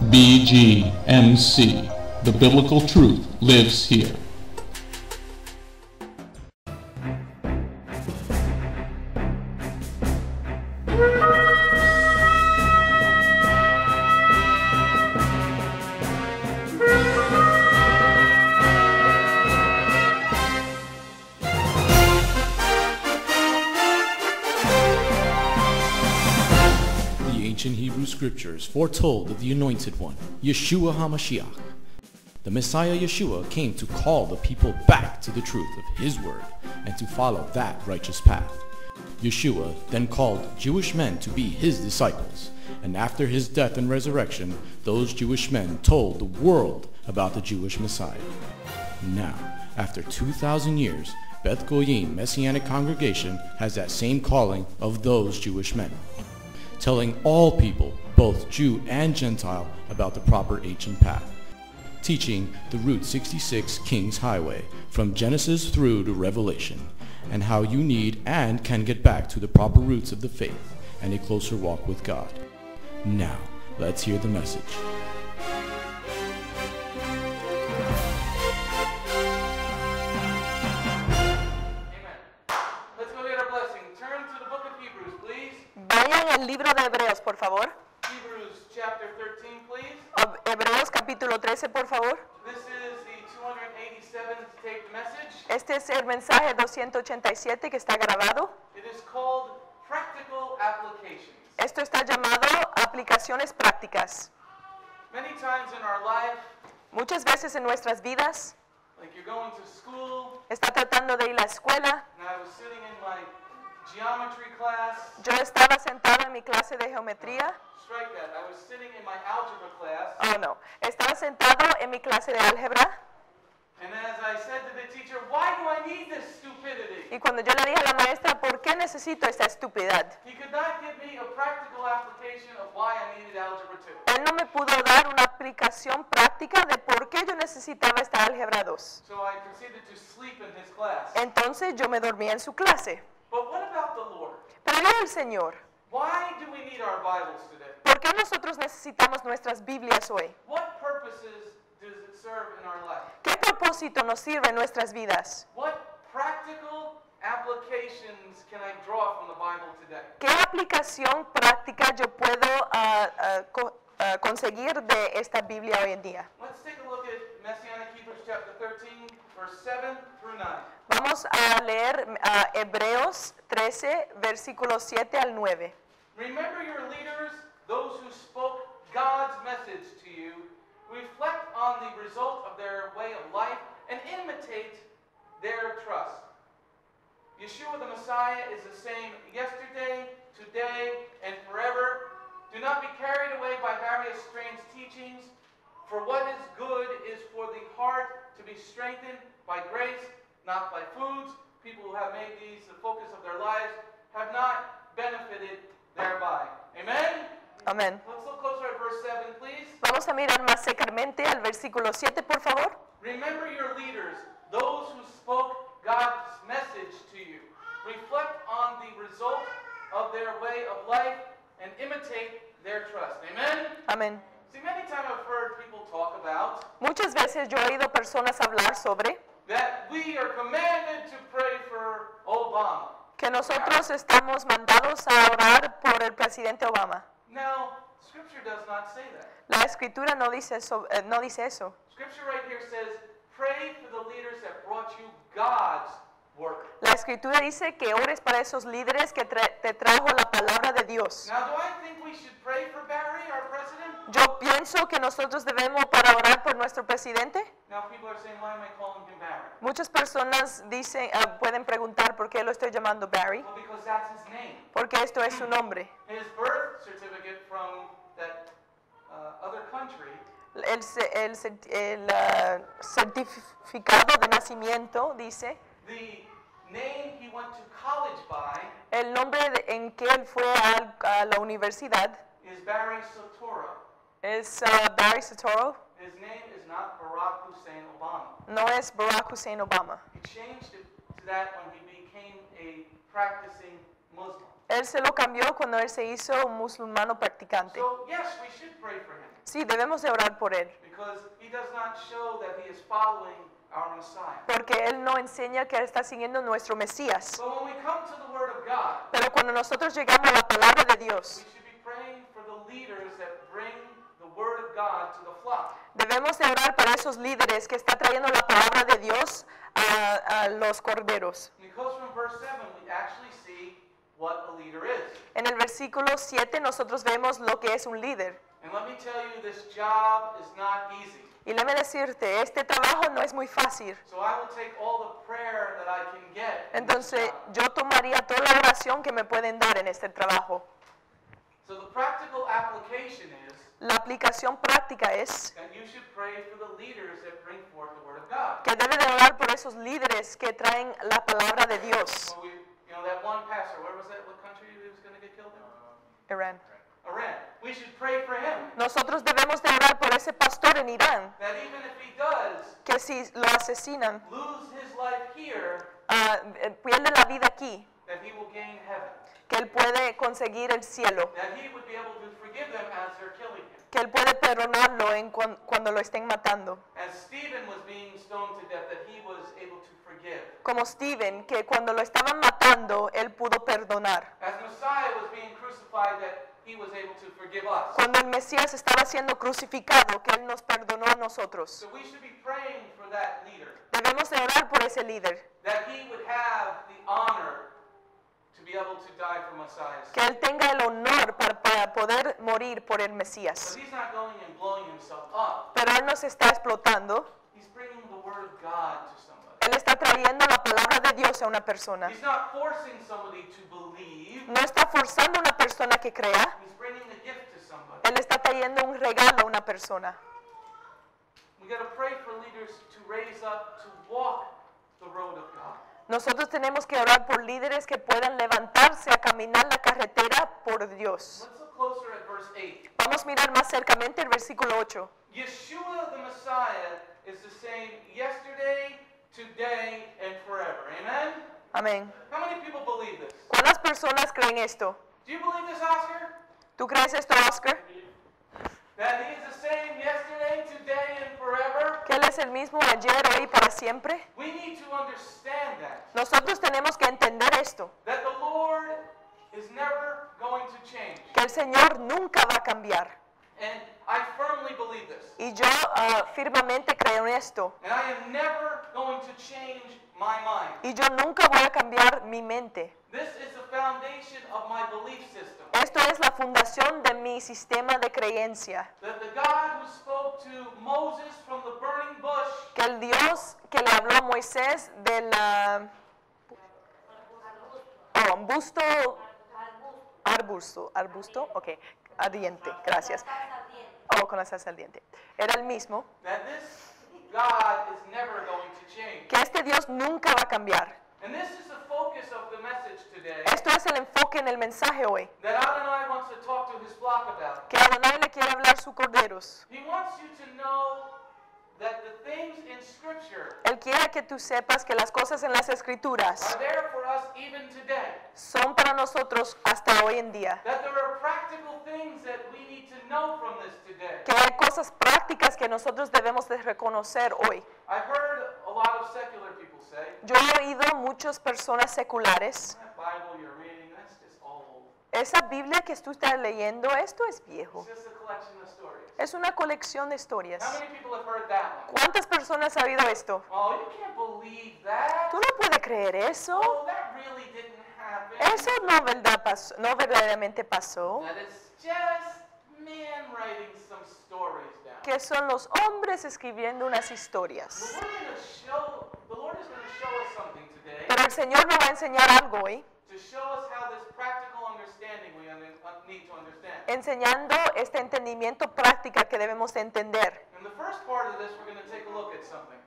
BGMC. The biblical truth lives here. The anointed one, Yeshua HaMashiach. The Messiah Yeshua came to call the people back to the truth of his word and to follow that righteous path. Yeshua then called Jewish men to be his disciples, and after his death and resurrection, those Jewish men told the world about the Jewish Messiah. Now, after 2,000 years, Beth Goyim Messianic Congregation has that same calling of those Jewish men telling all people, both Jew and Gentile, about the proper ancient path. Teaching the Route 66 King's Highway from Genesis through to Revelation, and how you need and can get back to the proper roots of the faith and a closer walk with God. Now, let's hear the message. Al libro de Hebreos, por favor. Hebrews chapter 13, please. Ob- Hebreos capítulo 13, por favor. This is the 287th taped message. Este es el mensaje 287 que está grabado. It is called Practical Applications. Esto está llamado aplicaciones prácticas. Many times in our life, Muchas veces en nuestras vidas like you're going to school, está tratando de ir a la escuela. and I was sitting in my geometry class. Yo estaba sentada en mi clase de geometría. Strike that. I was sitting in my algebra class, Oh no, estaba sentado en mi clase de álgebra and as I said to the teacher, Why do I need this stupidity? y cuando yo le dije a la maestra, ¿por qué necesito esta estupidad? He could not give me a practical application of why I needed algebra 2. Él no me pudo dar una aplicación práctica de por qué yo necesitaba esta álgebra 2. So I proceeded to sleep in his class. Entonces yo me dormía en su clase. But what about the Lord? Pero no el Señor. Why do we need our Bibles today? ¿Por qué nosotros necesitamos nuestras Biblias hoy? What purposes does it serve in our life? ¿Qué propósito nos sirve en nuestras vidas? What practical applications can I draw from the Bible today? ¿Qué aplicación práctica yo puedo ah, ah, co- ah, conseguir de esta Biblia hoy en día? Let's take a look at Messianic Hebrews chapter 13, verse 7 through 9. Vamos a leer ah, Hebreos 13, versículos 7 al 9. Remember your leaders, those who spoke God's message to you. Reflect on the result of their way of life and imitate their trust. Yeshua the Messiah is the same yesterday, today, and forever. Do not be carried away by various strange teachings, for what is good is for the heart to be strengthened by grace, not by foods. People who have made these the focus of their lives have not benefited thereby. Amen? Amén. Let's look closer at verse 7, please. Vamos a mirar más secamente al versículo 7, por favor. Remember your leaders, those who spoke God's message to you. Reflect on the result of their way of life and imitate their trust. Amen? Amén. See, many times I've heard people talk about Muchas veces yo he oído personas hablar sobre that we are commanded to pray for Obama. que nosotros estamos mandados a orar por el presidente Obama. Now, Scripture does not say that. La escritura no dice eso. eh, no dice eso. Scripture right here says, pray for the leaders that brought you God's word. La escritura dice que ores para esos líderes que tra- te trajo la palabra de Dios. Now, do I think we should pray for Barry, our president? Yo pienso que nosotros debemos para orar por nuestro presidente. Now, people are saying, why am I calling him Barry? Muchas personas dicen, ah, pueden preguntar por qué lo estoy llamando Barry, Well, because that's his name. porque esto es su nombre. His birth certificate from that uh, other country El, el el, ah, certificado de nacimiento dice the name he went to college by el nombre de- en que él fue al- a, la universidad is Barry Soetoro. es ah, Barry Soetoro, His name not Barack Hussein Obama. no es Barack Hussein Obama. He changed it to that when he became a practicing Muslim. Él se lo cambió cuando él se hizo un musulmano practicante. So, yes, we should pray for him Sí, debemos de orar por él, because he does not show that he is following our Messiah. porque él no enseña que él está siguiendo nuestro Mesías. But when we come to the Word of God, Pero cuando nosotros llegamos a la palabra de Dios, we should be praying for the leaders that bring the Word of God to the flock. Debemos de orar para esos líderes que están trayendo la palabra de Dios a, a los corderos. Because from verse 7, we actually see what a leader is. En el versículo 7 nosotros vemos lo que es un líder. And let me tell you, this job is not easy. Y déjame decirte, este trabajo no es muy fácil. So I will take all the prayer that I can get. in this Entonces yo tomaría toda la oración que me pueden dar en este trabajo. So the practical application is La aplicación práctica es que debe de orar por esos líderes que traen la palabra de Dios. Well, we, you know, that one pastor, where was that? What country he was going to get killed in? Irán. Iran. We should pray for him. Nosotros debemos de orar por ese pastor en Irán, That even if he does que si lo asesinan, lose his life here, eh, pierde la vida aquí, that he will gain heaven. que él puede conseguir el cielo, That he would be able to forgive them as they're killing him. que él puede perdonarlo en cuan- cuando lo estén matando. As Stephen was being stoned to death, that he was able to forgive. Como Stephen, que cuando lo estaban matando, él pudo perdonar. As Messiah was being crucified, that he was able to forgive us. Cuando el Mesías estaba siendo crucificado, que él nos perdonó a nosotros. So we should be praying for that leader, Debemos de orar por ese líder, that he would have the honor que él tenga el honor para, para poder morir por el Mesías. Pero él nos está explotando, él está trayendo la palabra de Dios a una persona. No está forzando a una persona que crea, él está trayendo un regalo a una persona. We got to pray for leaders to raise up to walk the road of God. Nosotros tenemos que orar por líderes que puedan levantarse a caminar la carretera por Dios. Let's look closer at verse 8. Vamos a mirar más cercamente el versículo 8. Yeshua the Messiah is the same yesterday, today, and forever. Amen? Amén. How many people believe this? ¿Cuántas personas creen esto? Do you believe this, Oscar? ¿Tú crees esto, Oscar? Que Él es el mismo ayer, hoy y para siempre. We need to understand that. Nosotros tenemos que entender esto, That the Lord is never going to change. que el Señor nunca va a cambiar. And I firmly believe this. Y yo ah, firmemente creo en esto. My mind. Y yo nunca voy a cambiar mi mente. This is the foundation of my belief system. Esto es la fundación de mi sistema de creencia. That the God who spoke to Moses from the burning bush Que el Dios que le habló a Moisés de la... Oh, arbusto... Arbusto, arbusto, ok, ardiente, gracias. Oh, con la salsa ardiente. Era el mismo. that this God is never going to change. Que este Dios nunca va a cambiar. And this is the focus of the message today Esto es el enfoque en el mensaje hoy. that Adonai wants to talk to his flock about. Que Adonai le quiere hablar sus corderos. He wants you to know Él quiere que tú sepas que las cosas en las escrituras are there for us even today. son para nosotros hasta hoy en día. That there are practical things that we need to know from this today. Que hay cosas prácticas que nosotros debemos de reconocer hoy. I've heard a lot of secular people say, Yo he oído muchas personas seculares. Esa Biblia que tú estás leyendo, esto es viejo. Es una colección de How historias. many people have heard that one? ¿Cuántas personas han oído esto? Oh, you can't believe that. ¿Tú no puedes creer eso? Oh, that really didn't happen. Eso no, verdad pasó, no verdaderamente pasó. That it's just men writing some stories down. Que son los hombres escribiendo unas historias. But we're going to show, the Lord is going to show us something today Pero el Señor nos va a enseñar algo hoy, to show us how this practical understanding we need to understand. Enseñando este entendimiento práctica que debemos de entender.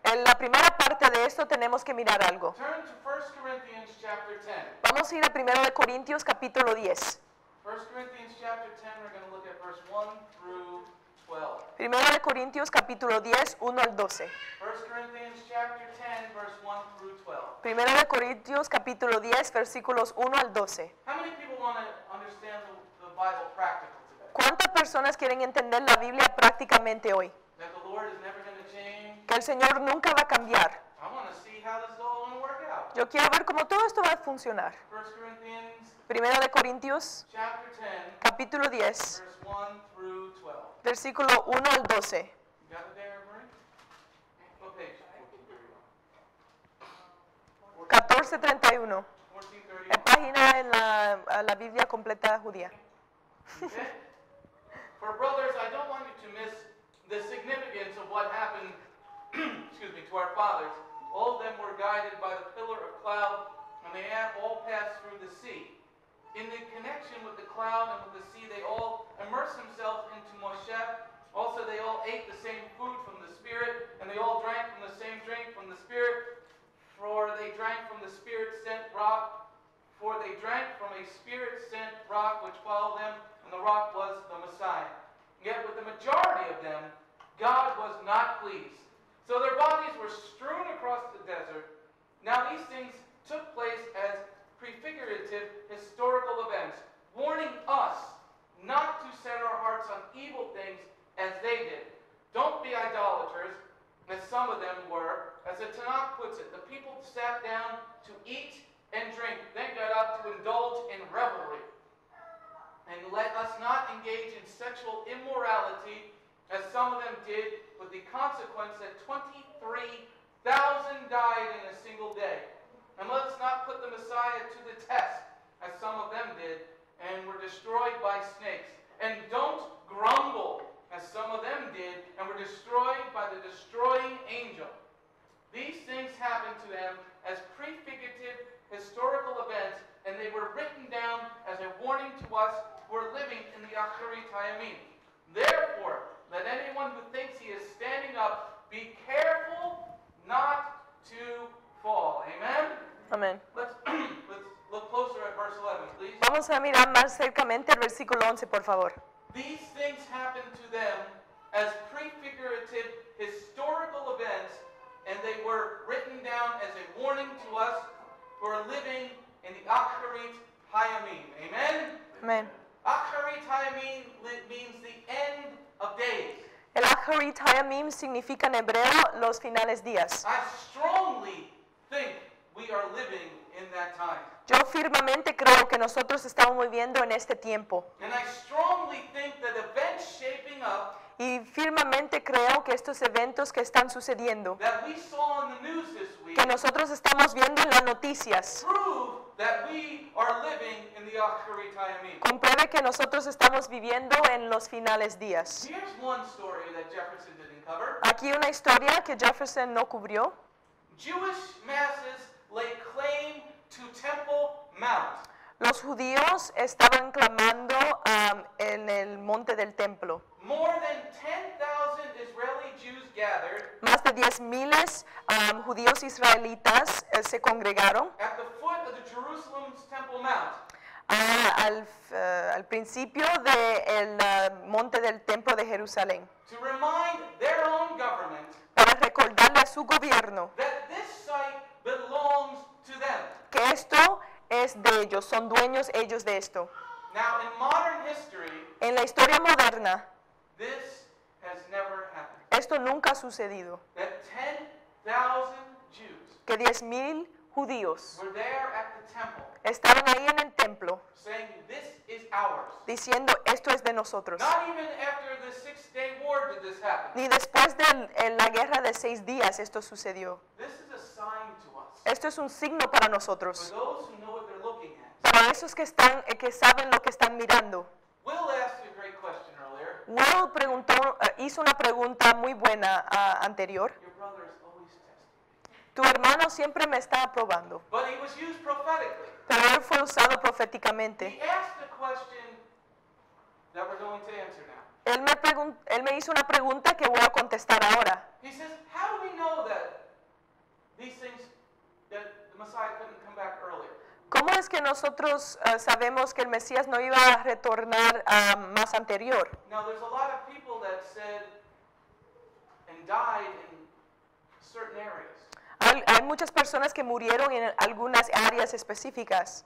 En la primera parte de esto tenemos que mirar algo. Turn to 1 Corinthians chapter 10. Vamos a ir a 1 de Corintios capítulo 10. 1 Corinthians chapter 10, we're going to look at verse 1 through 12. Primero de Corintios capítulo 10, 1 al 12. 1 Corinthians chapter 10, verse 1 through 12. Primero de Corintios capítulo 10, versículos 1 al 12. ¿Cuántas personas quieren entender la Biblia prácticamente hoy? Que el Señor nunca va a cambiar. I want to see how this is all going to work out. Yo quiero ver cómo todo esto va a funcionar. 1 Corinthians Primero de Corintios chapter 10, capítulo 10, verse 1 through 12. versículo 1 al 12. You got it there, Marie? What page? 1431. 1431. Es página en la, la Biblia completa judía. For brothers, I don't want you to miss the significance of what happened, excuse me, to our fathers. All of them were guided by the pillar of cloud, and they all passed through the sea. In the connection with the cloud and with the sea, they all immersed themselves into Moshe. Also, they all ate the same food from the Spirit, and they all drank from the same drink from the Spirit. For they drank from the Spirit sent rock, for they drank from a spirit sent rock which followed them, and the rock was the Messiah. Yet with the majority of them, God was not pleased. So their bodies were strewn across the desert. Now these things took place as prefigurative historical events, warning us not to set our hearts on evil things as they did. Don't be idolaters, as some of them were. As the Tanakh puts it, the people sat down to eat and drink, then got up to indulge in revelry. And let us not engage in sexual immorality, as some of them did, with the consequence that 23,000 died in a single day. And let us not put the Messiah to the test, as some of them did, and were destroyed by snakes. And don't grumble, as some of them did, and were destroyed by the destroying angel. These things happened to them as prefigurative historical events, and they were written down as a warning to us who are living in the Akhirit Hayamim. Therefore, let anyone who thinks he is standing up be careful not to fall. Amen? Amén. Let's, let's look closer at verse 11, please. Vamos a mirar más cercamente el versículo 11, por favor. These things happened to them as prefigurative historical events, and they were written down as a warning to us who are living in the Akharit Hayamim. Amen? Amén. Akharit Hayamim li- means the end of days. El Aharit Hayamim significa en hebreo los finales días. I strongly think we are living in that time. Yo firmemente creo que nosotros estamos viviendo en este tiempo And I strongly think that events shaping up y firmemente creo que estos eventos que están sucediendo, that we saw in the news this week que nosotros estamos viendo en las noticias, prove that we are living in the Akharit Hayamim. compruebe que nosotros estamos viviendo en los finales días. Here's one story that Jefferson didn't cover. Aquí una historia que Jefferson no cubrió. Jewish masses lay claim to Temple Mount. Los judíos estaban clamando am, en el monte del templo. More than 10,000 Israeli Jews gathered Más de 10 miles am, judíos israelitas eh, se congregaron at the foot ah, al, eh, al principio del monte del templo de Jerusalén to remind their own government para recordarle a su gobierno that this site belongs to them. que esto es de ellos, son dueños ellos de esto. Now, in modern history, En la historia moderna, this has never happened. esto nunca ha sucedido. That 10,000 Jews Que 10 mil judíos estaban ahí en el templo diciendo esto es de nosotros. Ni después de la guerra de seis días esto sucedió. Esto es un signo para nosotros. Para esos que, están, eh, que saben lo que están mirando. Will preguntó, eh, hizo una pregunta muy buena ah, anterior. Your brother is always testing. Tu hermano siempre me está aprobando, But he was used prophetically. pero él fue usado proféticamente. He asked a question that we're going to answer now. Él me, pregun- él me hizo una pregunta que voy a contestar ahora. He says, How do we know that these things, that the Messiah couldn't come back earlier? ¿Cómo es que nosotros ah, sabemos que el Mesías no iba a retornar ah, más anterior? Now, there's a lot of people that said and died in certain areas. Hay, hay muchas personas que murieron en algunas áreas específicas,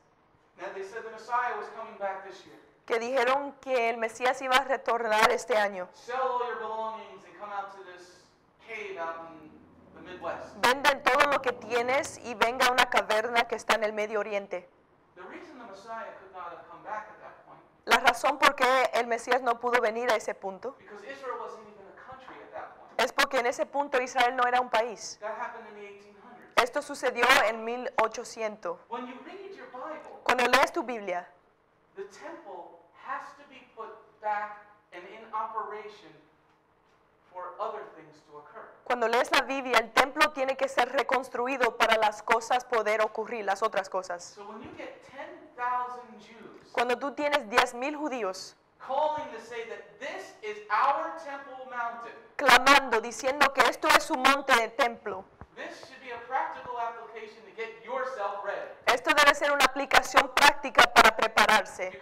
Now they said the Messiah was coming back this year. que dijeron que el Mesías iba a retornar este año. Sell all your belongings and come out to this cave out in the Midwest. Venden todo lo que tienes y venga a una caverna que está en el Medio Oriente. The reason the Messiah could not have come back at that point, La razón por qué el Mesías no pudo venir a ese punto because Israel wasn't even a country at that point. Es porque en ese punto Israel no era un país. That happened in the 1800s. Esto sucedió en 1800. When you read your Bible, Cuando lees tu Biblia, the temple has to be put back and in operation for other things to occur. cuando lees la Biblia, el templo tiene que ser reconstruido para las cosas poder ocurrir, las otras cosas. So when you get 10,000 Jews Cuando tú tienes 10.000 judíos clamando, diciendo que esto es su monte de templo, esto debe ser una aplicación práctica para prepararse,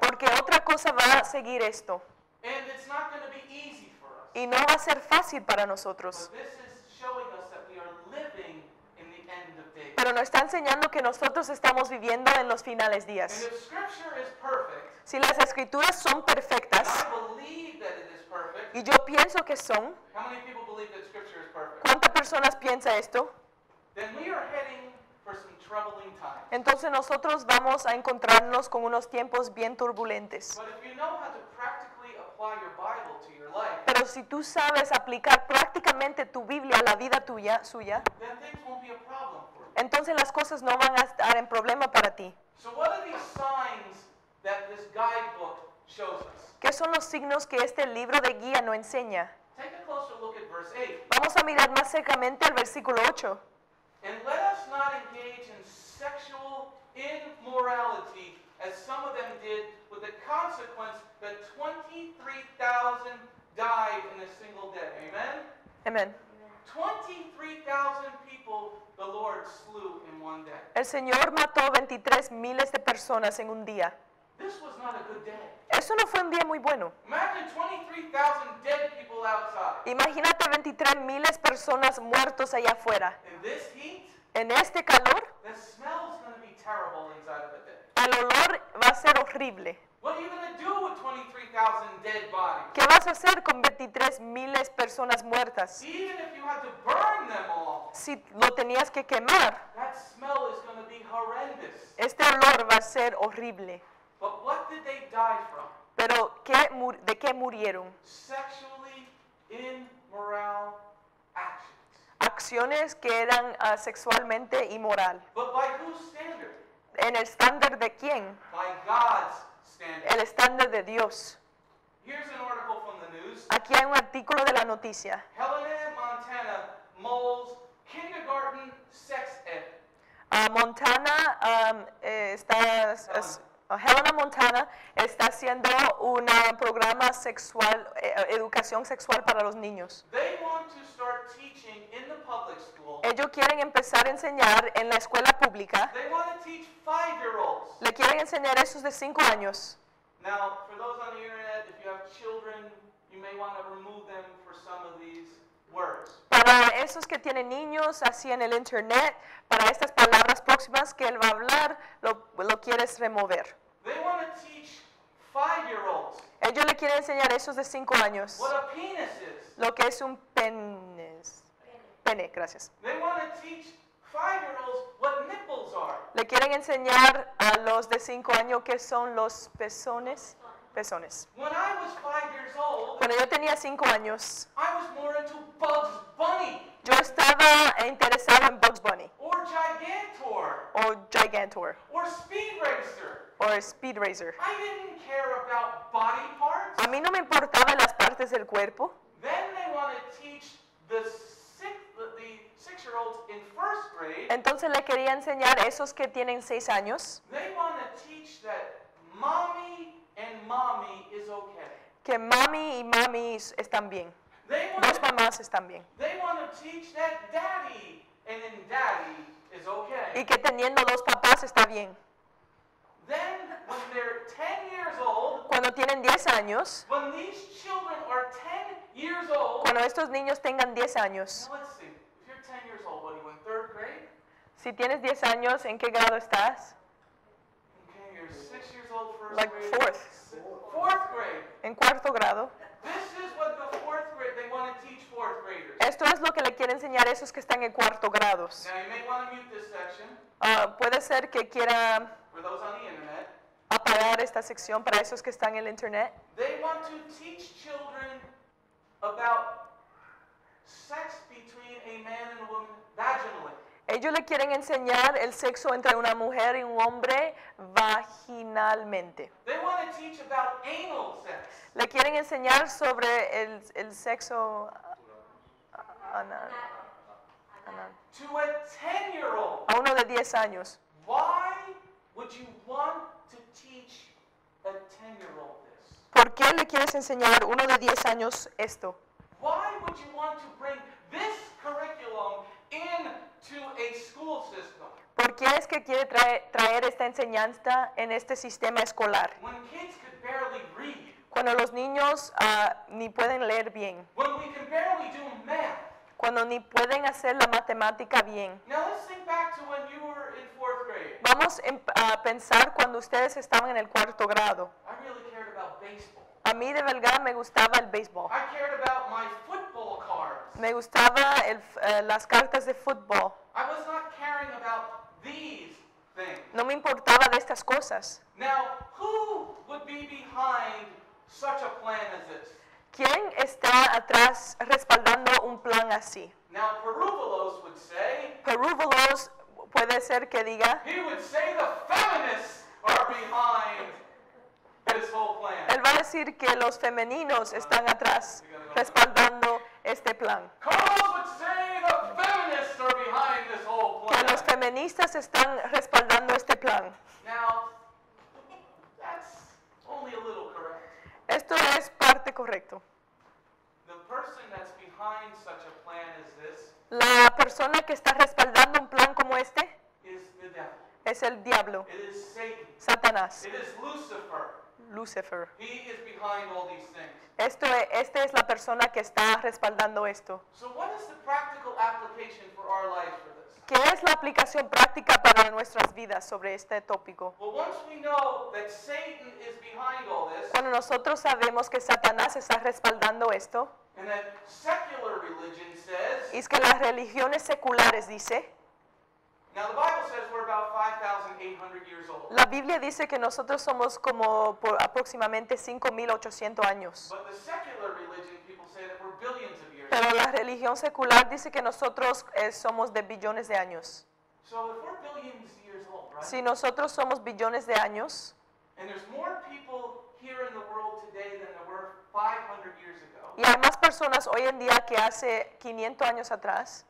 porque otra cosa va a seguir esto. Y no va a ser fácil para nosotros this is showing us that we are living in the end of days. Pero nos está enseñando que nosotros estamos viviendo en los finales días. Si las escrituras son perfectas, y yo pienso que son? ¿cuántas personas piensa esto? Entonces nosotros vamos a encontrarnos con unos tiempos bien turbulentes. But if you know how to practically apply your Bible to your life, Pero si tú sabes aplicar prácticamente tu Biblia a la vida tuya, suya, entonces las cosas no van a estar en problema para ti. So what are these signs that this guidebook shows us? ¿Qué son los signos que este libro de guía no enseña? Take a closer look at verse 8. Vamos a mirar más cercamente al versículo 8. And let us not engage in sexual immorality as some of them did, with the consequence that 23,000 died in a single day. Amen? Amén. 23,000 people the Lord slew in one day. El Señor mató 23 miles de personas en un día. This was not a good day. Eso no fue un día muy bueno. Imagine 23,000 dead people outside. Imagínate 23 miles personas muertos allá afuera. In this heat, En este calor, the smell's going to be terrible inside of a day. el olor va a ser horrible. What are you going to do with 23,000 dead bodies? ¿Qué vas a hacer con 23 miles personas muertas? Even if you had to burn them all, Si lo tenías que quemar, that smell is going to be horrendous. este olor va a ser horrible. But what did they die from? Pero ¿qué ¿de qué murieron? Sexually immoral actions. Acciones que eran ah, sexualmente inmoral. But by whose standard? ¿En el estándar de quién? By God's. El estándar de Dios. Here's an article from the news. Aquí hay un artículo de la noticia. Helena, Montana molds kindergarten sex ed. Ah, Montana um, está, es- ah, Helena Montana está haciendo un programa sexual, eh, educación sexual para los niños. They want to start teaching in. Ellos quieren empezar a enseñar en la escuela pública. They want to teach five-year-olds. Le quieren enseñar a esos de 5 años. Now, for those on the internet, if you have children, you may want to remove them for some of these words. Para esos que tienen niños así en el internet, para estas palabras próximas que él va a hablar, lo, lo quieres remover. They want to teach Ellos le quieren enseñar a esos de 5 años what a penis is. lo que es un penis. Are. Le quieren enseñar a los de 5 años qué son los pezones. Pezones. When I was five years old, Cuando yo tenía 5 años, I was more into Bugs Bunny yo estaba interesado en Bugs Bunny or Gigantor o Gigantor or Speed Racer. o Speed Racer. I didn't care about body parts. A mí no me importaban las partes del cuerpo. Then they want to teach the six, the, the six-year-olds in first grade. Entonces le quería enseñar a esos que tienen 6 años They want to teach that mommy and mommy is okay. que mami y mami están bien. They want Dos to, mamás están bien. they want to teach that daddy and then daddy is Y que teniendo dos papás está bien. Then when they're 10 years old, Cuando tienen 10 años, when these children are 10 years old, Cuando estos niños tengan 10 años, now let's see. If you're 10 years old, what are you in third grade? Si tienes 10 años, ¿en qué grado estás? Okay, you're six years old, first Like grade. fourth. Fourth grade. En cuarto grado. This is what the fourth grade, they want to teach fourth graders. Esto es lo que le quiere enseñar a esos que están en cuarto grados. Now, you may want to mute this section Ah, puede ser que quiera internet. apagar esta sección para esos que están en el internet. They want to teach children about sex between a man and a woman vaginally. Ellos le quieren enseñar el sexo entre una mujer y un hombre vaginalmente. They want to teach about anal sex. Le quieren enseñar sobre el, el sexo anal, anal. To a 10 year old. a uno de 10 años. Why would you want to teach a 10 year old this? ¿Por qué le quieres enseñar a uno de 10 años esto? Why would you want to bring this curriculum system? ¿Por qué es que quiere traer, traer esta enseñanza en este sistema escolar? when kids could barely read, Cuando los niños ah, ni pueden leer bien, when we can barely do math. cuando ni pueden hacer la matemática bien. Now let's think back to when you were in fourth grade. Vamos a pensar cuando ustedes estaban en el cuarto grado. I really cared about baseball. A mí de verdad me gustaba el béisbol. Cards. Me gustaba el eh, las cartas de fútbol. I was not caring about these things. No me importaba de estas cosas. Now, who would be behind such a plan as this? ¿Quién está atrás respaldando un plan así? Now, Peruvilos would say, puede ser que diga, he would say the feminists are behind this whole plan. él va a decir que los femeninos están atrás respaldando este plan. Que los feministas están respaldando este plan. Now, that's only a little correct. Esto es parte correcto. The person that's behind such a plan as this La persona que está respaldando un plan como este is the devil. es el diablo, It is Satan. Satanás, It is Lucifer. Lucifer. He is behind all these things. Esto es, esta es la persona que está respaldando esto. So, what is the practical application for our lives for this? ¿Qué es la aplicación práctica para nuestras vidas sobre este tópico? Well, once we know that Satan is behind all this, Cuando nosotros sabemos que Satanás está respaldando esto, and that secular religion says, y es que las religiones seculares dice, la Biblia dice que nosotros somos como por aproximadamente 5.800 años. But the secular religion people say that we're billions of years. Pero la religión secular dice que nosotros eh, somos de billones de años. So if we're billions of years old, right? Si nosotros somos billones de años And there's more people here in the world today than there were 500 years ago. y hay más personas hoy en día que hace 500 años atrás,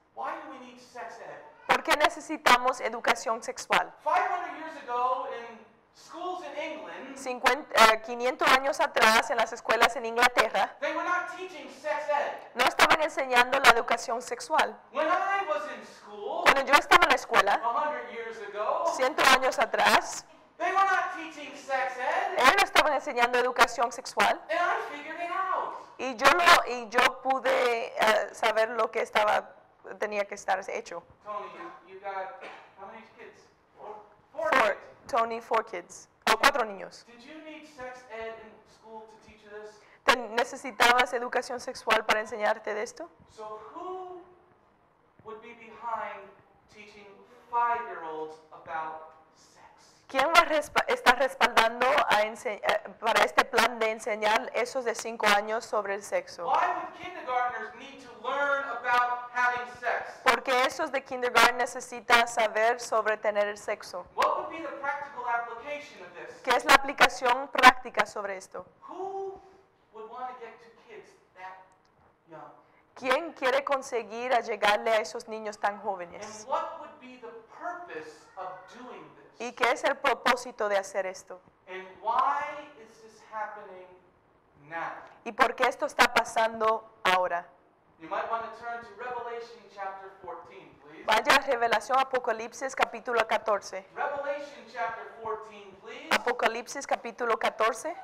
¿por qué necesitamos educación sexual? 500 years ago in schools in England, 50, eh, 500 años atrás en las escuelas en Inglaterra they were not teaching sex ed. no estaban enseñando la educación sexual. Cuando yo estaba en la escuela, 100 years ago, 100 años atrás, ellos no estaban enseñando educación sexual And I figured it out. y yo, lo, y yo pude eh, saber lo que estaba, tenía que estar hecho. Tony, you, you got how many kids? Four? Four kids. Tony, four kids, o cuatro niños. Did you need sex ed in school to teach you this? ¿Te- ¿Necesitabas educación sexual para enseñarte de esto? So who would be behind teaching five-year-olds about? ¿Quién va a respa- está respaldando a eh, para este plan de enseñar esos de 5 años sobre el sexo? Sex? Porque esos de kindergarten necesitan saber sobre tener el sexo. What would be the practical application of this? ¿Qué es la aplicación práctica sobre esto? ¿Quién quiere conseguir a llegarle a esos niños tan jóvenes? ¿Y qué es el propósito de hacer esto? And why is this happening now? ¿Y por qué esto está pasando ahora? You might want to turn to Revelation chapter 14, please. Vaya a Revelación Apocalipsis capítulo 14. Revelation chapter 14, please. Apocalipsis capítulo 14.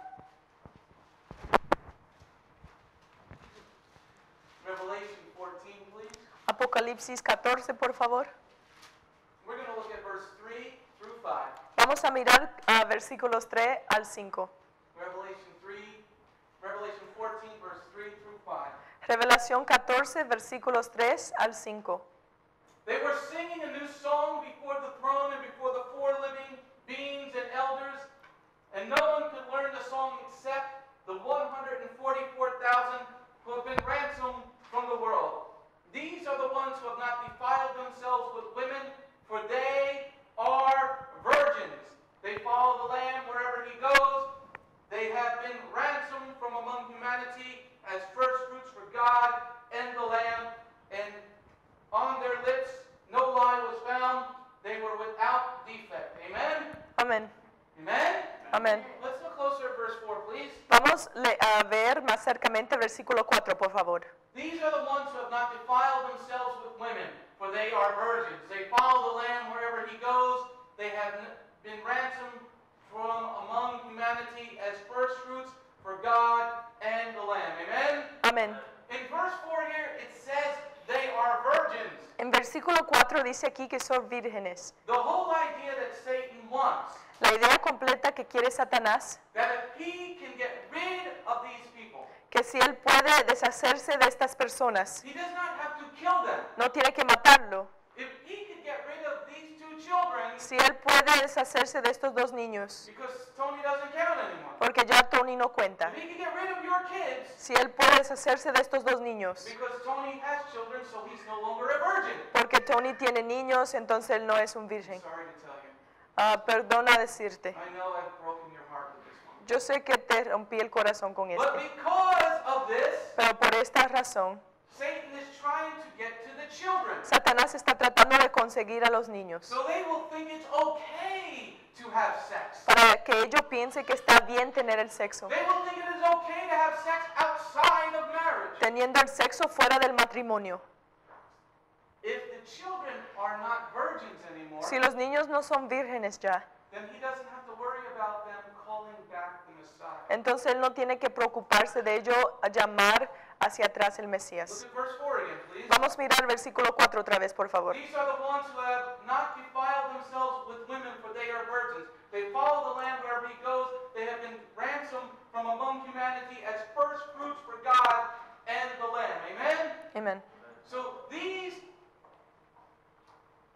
Apocalipsis 14, por favor. We're going to look at verse 3 through 5. Vamos a mirar a versículos 3 al 5. Revelation 3, Revelation 14, verse 3 through 5. Revelación 14, versículos 3 al 5. They were singing a new song before the throne and before the four living beings and elders, and no one could learn the song except the 144,000 who have been ransomed from the world. Favor. These are the ones who have not defiled themselves with women, for they are virgins. They follow the Lamb wherever he goes. They have been ransomed from among humanity as first fruits for God and the Lamb. Amen? Amén. In verse 4 here, it says they are virgins. En versículo 4 dice aquí que son vírgenes. The whole idea that Satan wants, La idea completa que quiere Satanás, that if he can get que si él puede deshacerse de estas personas, he does not have to kill them. no tiene que matarlo. If he could get rid of these two children, Si él puede deshacerse de estos dos niños, because Tony doesn't count anymore. porque ya Tony no cuenta. If he could get rid of your kids, Si él puede deshacerse de estos dos niños, because Tony has children, so he's no longer a virgin. porque Tony tiene niños, entonces él no es un virgen. Sorry to tell you. Ah, perdona decirte. I know I've broken your heart with this one. Yo sé que te rompí el corazón con But esto, because this, pero por esta razón, Satan is trying to get to the children. Satanás está tratando de conseguir a los niños So they will think it's okay to have sex. para que ellos piensen que está bien tener el sexo, They will think it is okay to have sex outside of marriage. teniendo el sexo fuera del matrimonio. If the children are not virgins anymore, Si los niños no son vírgenes ya, then he doesn't have to worry about them calling back the Messiah. Entonces él no tiene que preocuparse de ello a llamar hacia atrás el Mesías. at verse 4 again, please. Vamos a mirar el versículo 4 otra vez, por favor. These are the ones who have not defiled themselves with women, for they are virgins. They follow the Lamb wherever he goes. They have been ransomed from among humanity as first fruits for God and the Lamb. Amen? So these,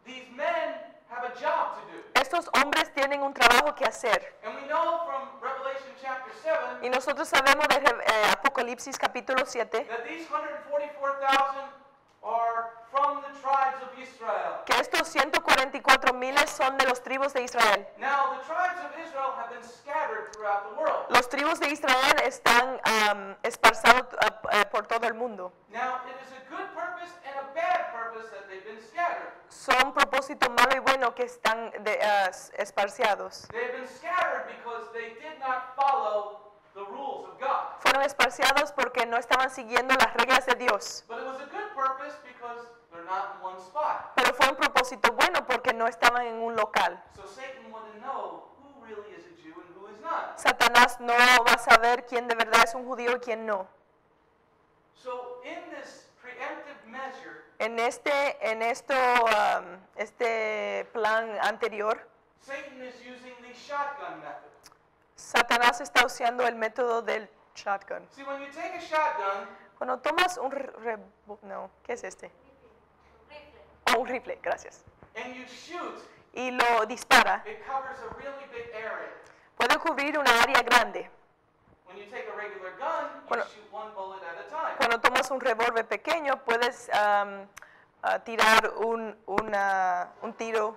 these men have a job to do. Estos hombres tienen un trabajo que hacer. And we know from Revelation chapter 7 Y nosotros sabemos de eh, Apocalipsis capítulo 7 that these 144,000 are from the tribes of Israel. que estos 144 miles son de los tribus de Israel. Now, the tribes of Israel have been scattered throughout the world. Los tribus de Israel están am, esparzados ah, eh, por todo el mundo. Now, it is a good purpose and a bad Son propósito malo y bueno que están de, ah, esparciados. They have been scattered because they did not follow the rules of God. Fueron esparciados porque no estaban siguiendo las reglas de Dios. But it was a good purpose because they're not in one spot. Pero fue un propósito bueno porque no estaban en un local. So Satan wanted to know who really is a Jew and who is not. Satanás no va a saber quién de verdad es un judío y quién no. So in this preemptive measure, En este, en esto, am, este plan anterior, Satan is using the shotgun method. Satanás está usando el método del shotgun. See, when you take a shotgun, Cuando tomas un re- no, ¿qué es este? Oh, un rifle, gracias. and you shoot, Y lo dispara. it covers a really big area. Puede cubrir una área grande. Cuando-. Cuando tomas un revólver pequeño, puedes am, ah, tirar un, una- un tiro,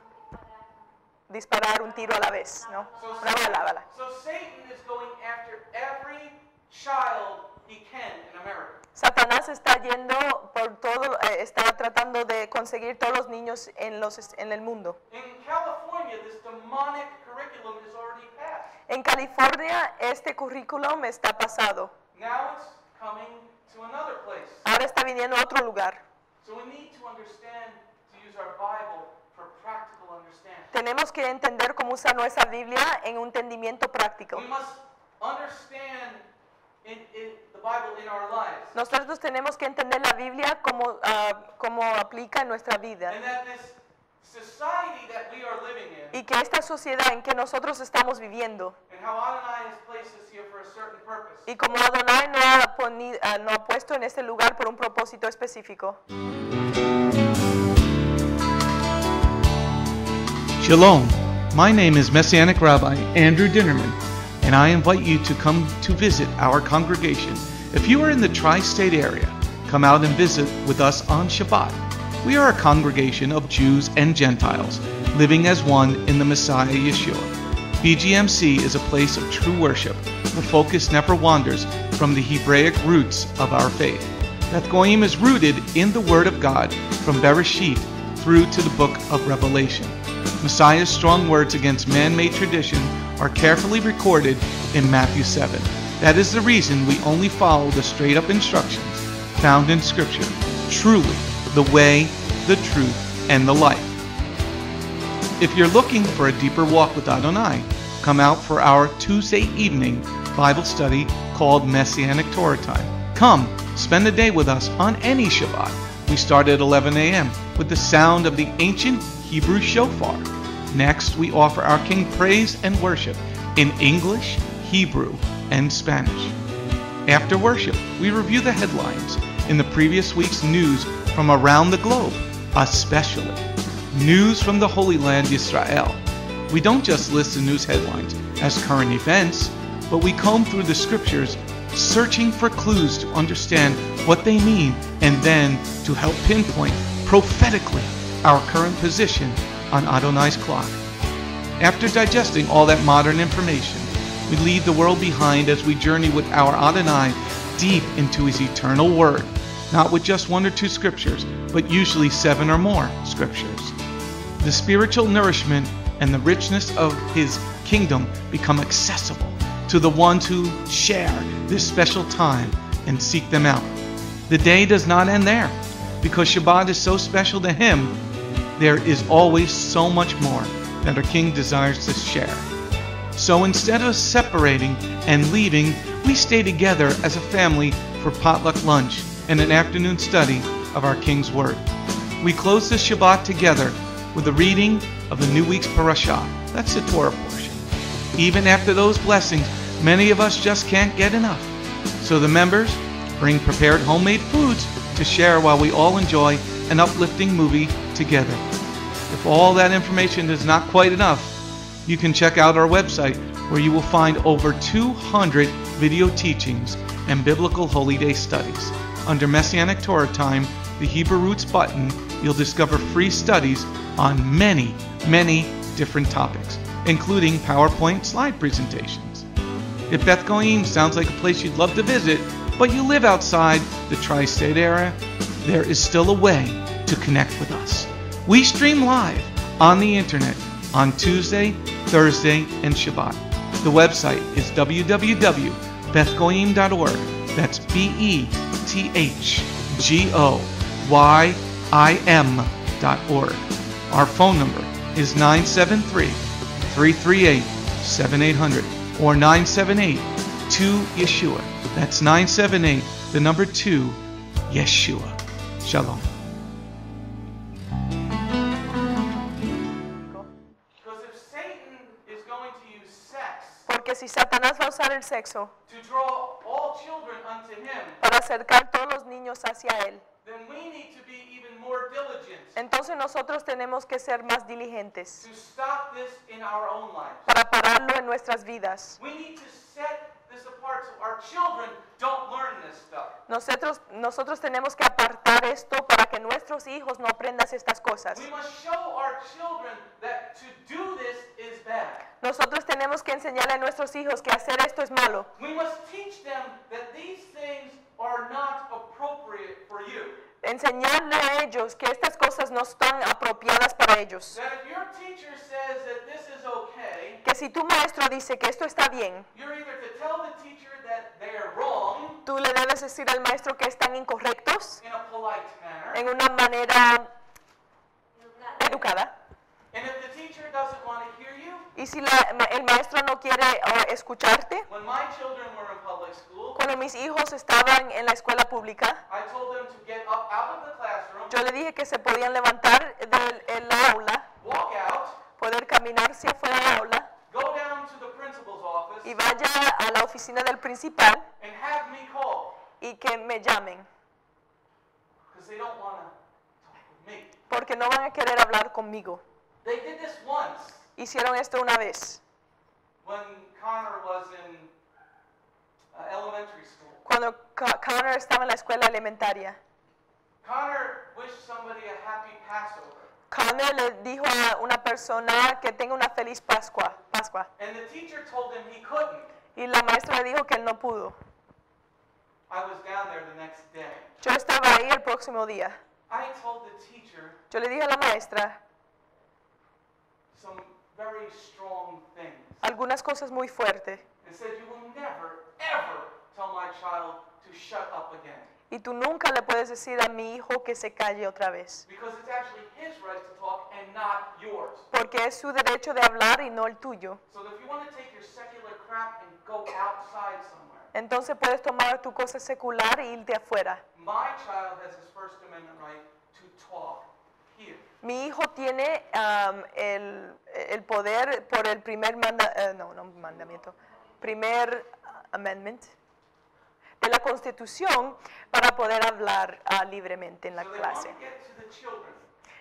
disparar un tiro a la vez, ¿no? So, Una bala, bala. so Satan is going after every child he can in America. Satanás está yendo por todo, eh, está tratando de conseguir todos los niños en, los, en el mundo. In California, this demonic curriculum is already passed. En California este currículum está pasado. Now it's coming to another place. Ahora está viniendo a otro lugar. So we need to understand to use our Bible for practical understanding. Tenemos que entender cómo usar nuestra Biblia en un entendimiento práctico. We must understand in, in the Bible in our lives. Nosotros tenemos que entender la Biblia como, ah, como aplica en nuestra vida. And that this society that we are living in, Y que esta sociedad en que nosotros estamos viviendo, and how Adonai has placed here for a certain purpose, y como Adonai no ha, poni- ah, no ha puesto en este lugar por un propósito específico. Shalom. My name is Messianic Rabbi Andrew Dinnerman, and I invite you to come to visit our congregation. If you are in the tri state area, come out and visit with us on Shabbat. We are a congregation of Jews and Gentiles, living as one in the Messiah Yeshua. BGMC is a place of true worship. The focus never wanders from the Hebraic roots of our faith. Beth Goyim is rooted in the Word of God from Bereshit through to the book of Revelation. Messiah's strong words against man made tradition are carefully recorded in Matthew 7. That is the reason we only follow the straight up instructions found in Scripture. Truly, the way, the truth, and the life. If you're looking for a deeper walk with Adonai, come out for our Tuesday evening Bible study called Messianic Torah Time. Come, spend a day with us on any Shabbat. We start at 11 a.m. with the sound of the ancient Hebrew shofar. Next, we offer our King praise and worship in English, Hebrew, and Spanish. After worship, we review the headlines in the previous week's news from around the globe, especially news from the Holy Land, Israel. We don't just list the news headlines as current events, but we comb through the scriptures searching for clues to understand what they mean and then to help pinpoint prophetically our current position on Adonai's clock. After digesting all that modern information, we leave the world behind as we journey with our Adonai deep into his eternal word, not with just one or two scriptures, but usually seven or more scriptures. The spiritual nourishment and the richness of his kingdom become accessible to the ones who share this special time and seek them out. The day does not end there. Because Shabbat is so special to him, there is always so much more that our King desires to share. So instead of separating and leaving, we stay together as a family for potluck lunch and an afternoon study of our King's Word. We close the Shabbat together with a reading of the new week's parashah. That's the Torah portion. Even after those blessings, many of us just can't get enough. So the members bring prepared homemade foods to share while we all enjoy an uplifting movie together. If all that information is not quite enough, you can check out our website where you will find over 200 video teachings and biblical holy day studies. Under Messianic Torah Time, the Hebrew Roots button, you'll discover free studies on many, many different topics, including PowerPoint slide presentations. If Beth Goyim sounds like a place you'd love to visit, but you live outside the tri state area, there is still a way to connect with us. We stream live on the internet on Tuesday, Thursday, and Shabbat. The website is www.bethgoyim.org. That's B E T H G O Y I M dot org. Our phone number is 973 338 7800 or 978 2 Yeshua. That's 978, the number 2 Yeshua. Shalom. Si Satanás va a usar el sexo to draw all children unto him, para acercar todos los niños hacia él, then we need to be even more diligent entonces nosotros tenemos que ser más diligentes to stop this in our own lives. para pararlo en nuestras vidas. We need to set this apart so our children don't learn this stuff. Nosotros, nosotros tenemos que apartar esto para que nuestros hijos no aprendan estas cosas. We must show our children that to do this is bad. Nosotros tenemos que enseñarle a nuestros hijos que hacer esto es malo. Enseñarle a ellos que estas cosas no están apropiadas para ellos. That if your teacher says that this is okay, Que si tu maestro dice que esto está bien, wrong tú le debes decir al maestro que están incorrectos manner, en una manera educada. and if the teacher doesn't want to hear you, Y si la- el maestro no quiere ah, escucharte, when my children were in public school, cuando mis hijos estaban en la escuela pública, I told them to get up out of the classroom, yo le dije que se podían levantar del el aula, walk out, poder caminarse afuera del aula go down to the principal's office, y vaya a la oficina del principal and have me call y que me llamen, they don't talk with me. porque no van a querer hablar conmigo. They did this once Hicieron esto una vez, when Connor was in uh, elementary school. cuando Ca- Connor estaba en la escuela elementaria. Connor wished somebody a happy Passover. Connor le dijo a una persona que tenga una feliz Pascua, Pascua. And the teacher told him he couldn't. Y la maestra le dijo que él no pudo. I was down there the next day. Yo estaba ahí el próximo día. I told the teacher Yo le dije a la maestra some very strong things algunas cosas muy fuertes. and said, You will never, ever tell my child to shut up again. Y tú nunca le puedes decir a mi hijo que se calle otra vez. Because it's actually his right to talk and not yours. Porque es su derecho de hablar y no el tuyo. So if you want to take your secular crap and go outside somewhere, Entonces puedes tomar tu cosa secular e irte afuera. my child has his First Amendment right to talk here. Mi hijo tiene am, el, el poder por el primer manda, eh, no, no mandamiento, primer amendment de la Constitución para poder hablar ah, libremente en la So clase.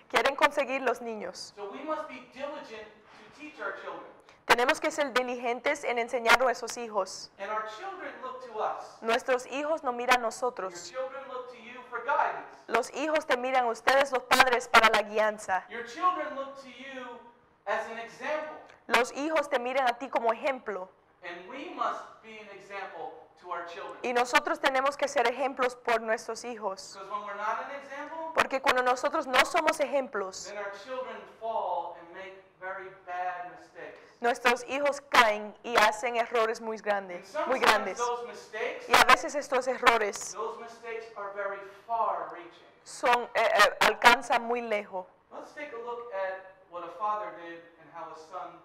Quieren conseguir los niños. So we must be diligent to teach our children. Tenemos que ser diligentes en enseñar a nuestros hijos. And our children look to us. Nuestros hijos no miran a nosotros. children look to you for guidance. Los hijos te miran a ustedes, los padres, para la guianza. Your children look to you as an example. Los hijos te miran a ti como ejemplo. And we must be an example. Y nosotros tenemos que ser ejemplos por nuestros hijos. Porque cuando nosotros no somos ejemplos, nuestros hijos caen y hacen errores muy And grandes, muy grandes. Y a veces estos errores those mistakes are very far reaching. son, eh, eh, alcanzan muy lejos. Let's take a look at what a father did and how a son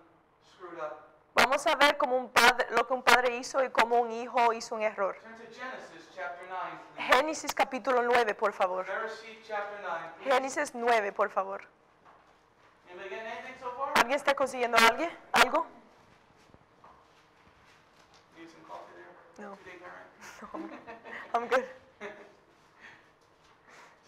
screwed up. Vamos a ver cómo un padre, lo que un padre hizo y cómo un hijo hizo un error. Turn to Genesis chapter 9, please. Génesis capítulo 9, por favor. Bereshit chapter 9. please. Génesis 9, por favor. ¿Alguien está consiguiendo algo? ¿Algo? No. Ignorant. I'm good.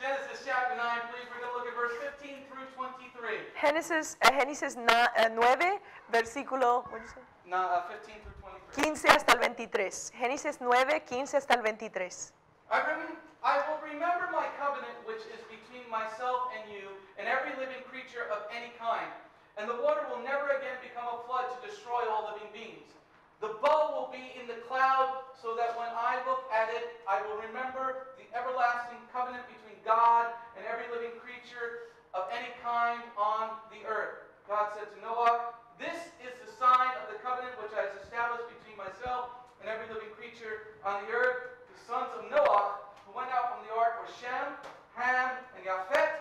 Genesis chapter 9, please. We're going to look at verse 15 through 23. Génesis, eh, Génesis na- eh, 9, versículo what did you say? No, uh, 15 through 23. 15 hasta el 23. Génesis 9, 15 hasta el 23. I, rem- I will remember my covenant which is between myself and you and every living creature of any kind. And the water will never again become a flood to destroy all living beings. The bow will be in the cloud so that when I look at it, I will remember the everlasting covenant between God and every living creature of any kind on the earth. God said to Noah, This is the sign of the covenant which I have established between myself and every living creature on the earth. The sons of Noah who went out from the ark were Shem, Ham, and Japheth.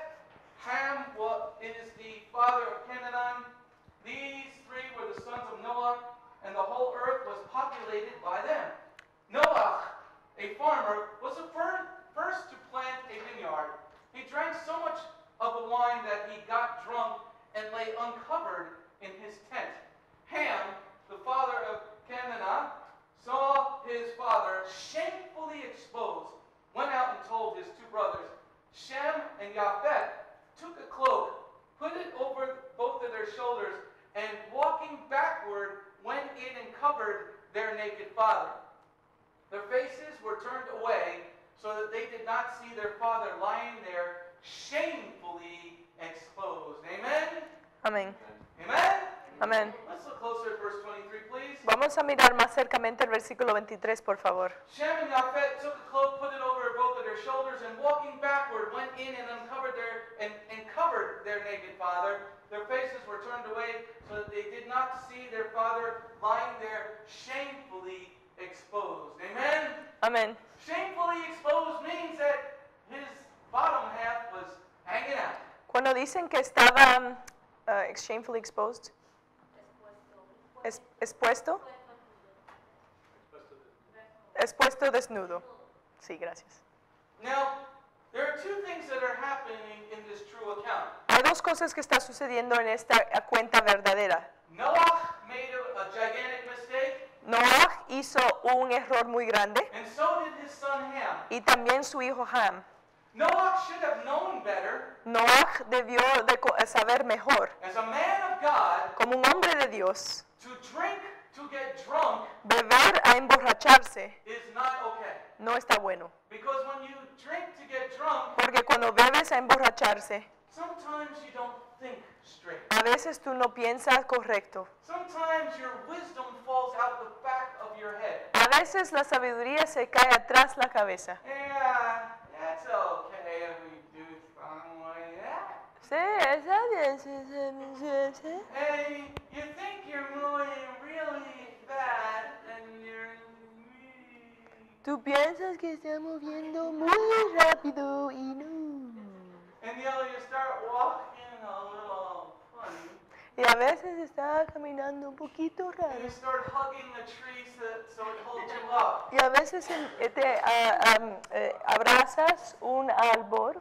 Ham wa- is the father of Canaan. These three were the sons of Noah, and the whole earth was populated by them. Noah, a farmer, was the fir- first to plant a vineyard. He drank so much of the wine that he got drunk and lay uncovered in his tent. Ham, the father of Canaan, saw his father shamefully exposed, went out and told his two brothers. Shem and Japheth took a cloak, put it over both of their shoulders, and walking backward, went in and covered their naked father. Their faces were turned away so that they did not see their father lying there shamefully exposed. Amen? Amén. Amen? Amén. Let's look closer at verse 23, please. Vamos a mirar más cercamente el versículo 23, por favor. Shem and Japheth took a cloak, put it over both of their shoulders, and walking backward went in and uncovered their and, and covered their naked father. Their faces were turned away so that they did not see their father lying there shamefully exposed. Amen. Amén. Shamefully exposed means that his bottom half was hanging out. Cuando dicen que estaba uh, shamefully exposed. Es, expuesto. Expuesto desnudo. Sí, gracias. Now, there are two things that are happening in this true account. Hay dos cosas que están sucediendo en esta cuenta verdadera. Noah made a, a gigantic mistake, Noah hizo un error muy grande and so did his son Ham. y también su hijo Ham. Noah should have known better Noah debió de co- saber mejor, as a man of God como un hombre de Dios, to drink to get drunk beber a emborracharse is not okay. no está bueno. Because when you drink to get drunk, Porque cuando bebes a emborracharse, sometimes you don't. A veces tú no piensas correcto. Sometimes your wisdom falls out the back of your head. A veces la sabiduría se cae atrás la cabeza. Yeah, that's okay if we do something like that. Sí, está bien, sí, sí, sí, sí. Hey, you think you're moving really bad and you're Tú piensas que está moviendo muy rápido y no. and you start walking Y a veces está caminando un poquito raro. so. Y a veces eh, te am, eh, abrazas un árbol.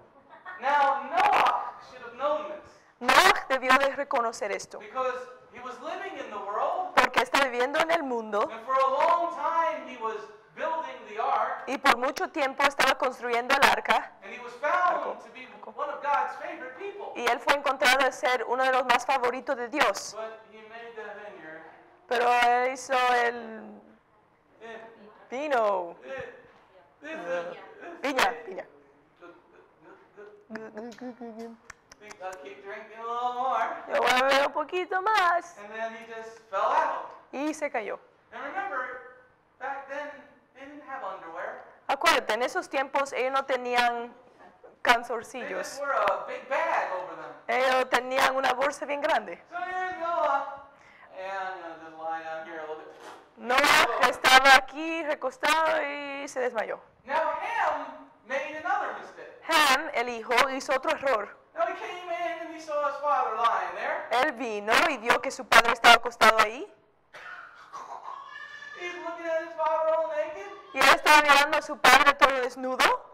Now Noah should have known this Noah debió de reconocer esto. because he was living in the world Porque está viviendo en el mundo and for a long time he was building the ark y por mucho tiempo estaba construyendo el arca. and he was found to be Y él fue encontrado de ser uno de los más favoritos de Dios. Pero él hizo el vino. this is- Viña, viña. Think I'll keep drinking a little more. Yo voy a beber un poquito más. And then he just fell out. Y se cayó. And remember, back then, they didn't have underwear. Acuérdate, en esos tiempos ellos no tenían cansorcillos. Ellos tenían una bolsa bien grande. Here's Noah. Estaba aquí recostado y se desmayó. Ham el hijo, hizo otro error. Él vino y vio que su padre estaba acostado ahí. He's looking at his father all naked. Y él estaba mirando a su padre todo desnudo.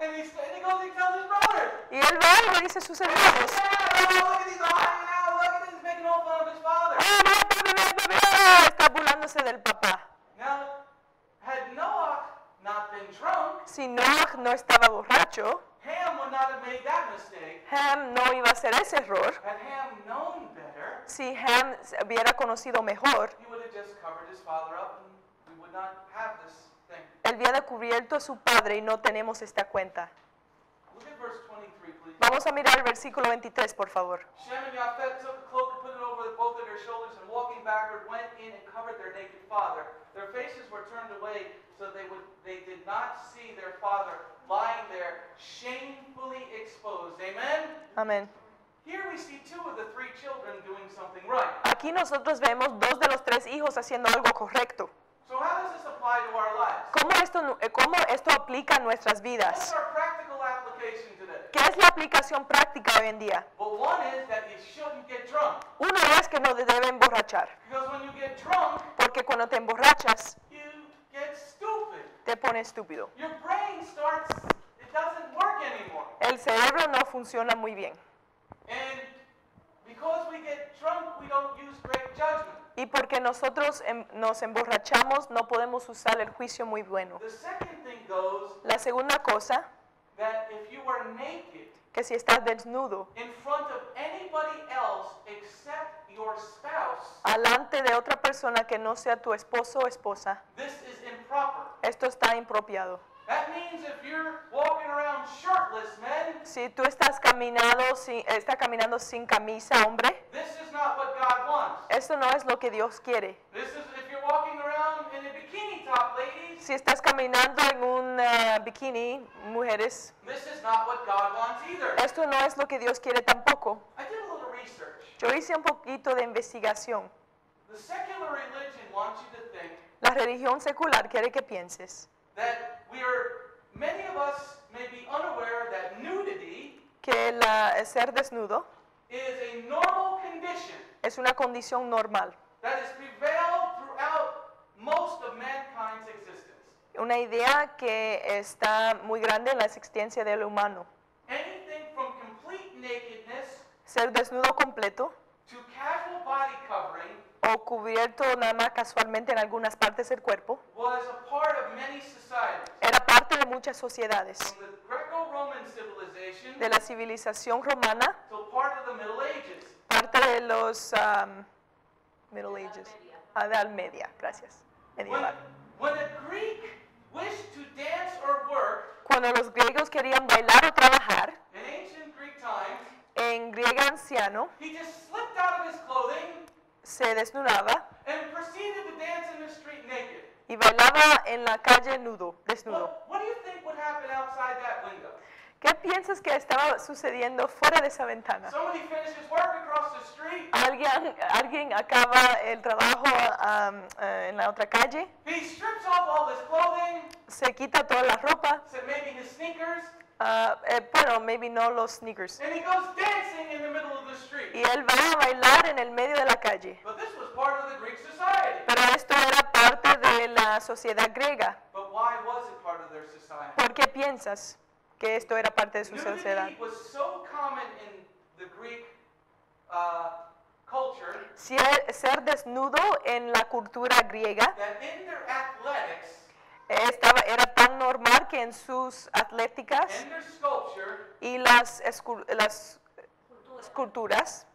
Y él va y le dice a sus hermanos. "Dad, oh, look at he's lying now. Look at this. He's making all fun of his father. "Ah, no, papi, ven, papi, ah", Está burlándose del papá. Si Noah no estaba borracho, Ham would not have made that mistake. Ham no iba a hacer ese error. Had Ham known better, Si Ham hubiera conocido mejor, he would have just covered his father up and él hubiera cubierto a su padre y no tenemos esta cuenta. Look at verse 23, please. Vamos a mirar el versículo 23, por favor. Amén. Aquí nosotros vemos dos de los tres hijos haciendo algo correcto. So how does this apply to our lives? ¿Cómo esto, eh, cómo esto aplica a nuestras vidas? our practical application today? ¿Qué es la aplicación práctica hoy en día? Well, one is that you shouldn't get drunk. Uno es que no te debe emborrachar, Because when you get drunk, porque cuando te emborrachas te pones estúpido. Your brain starts, it doesn't work anymore. El cerebro no funciona muy bien. Y porque nosotros em- nos emborrachamos no podemos usar el juicio muy bueno. La segunda cosa, que si estás desnudo in front of anybody else except your spouse, alante de otra persona que no sea tu esposo o esposa, this is improper. esto está impropiado. That means if you're walking around shirtless, men, Si tú estás caminando sin, está caminando sin camisa, hombre, this is not what God wants. esto no es lo que Dios quiere. This is if you're walking around in a bikini top, ladies, Si estás caminando en un eh, bikini, mujeres, this is not what God wants either. esto no es lo que Dios quiere tampoco. I did a little research. Yo hice un poquito de investigación. The secular religion wants you to think La religión secular quiere que pienses that we are, many of us may be unaware that nudity que el ser desnudo is a normal condition condition Es una condición normal. that has prevailed throughout most of mankind's existence. Una idea que está muy grande en la existencia del humano. Anything from complete nakedness Ser desnudo completo to casual body covering o cubierto nada más casualmente en algunas partes del cuerpo was a part of many societies. era parte de muchas sociedades. De la civilización romana, till part of the Middle Ages. parte de los um, Middle Ages. Ah, de Media, gracias. When, Medieval. when Greek wished to dance or work Cuando los griegos querían bailar o trabajar, in ancient Greek times, en griego anciano he just slipped out of his clothing se desnudaba and proceeded to dance in the street naked. y bailaba en la calle nudo, desnudo. What do you think would happen outside that window? ¿Qué piensas que estaba sucediendo fuera de esa ventana? Somebody finishes work across the street. Alguien, alguien acaba el trabajo um, eh, en la otra calle, He strips off all his clothing, se quita toda la ropa, so maybe his sneakers, eh, bueno, maybe no los sneakers, and he goes dancing in the middle of the street. y él va a bailar en el medio de la calle. But this was part of the Greek society. Pero esto era parte de la sociedad griega. But why was it part of their society? ¿Por qué piensas que esto era parte de su sociedad? Was so common in the Greek uh, culture Ser, ser desnudo en la cultura griega that in their athletics estaba, era tan normal que en sus atléticas y las, escu- las esculturas,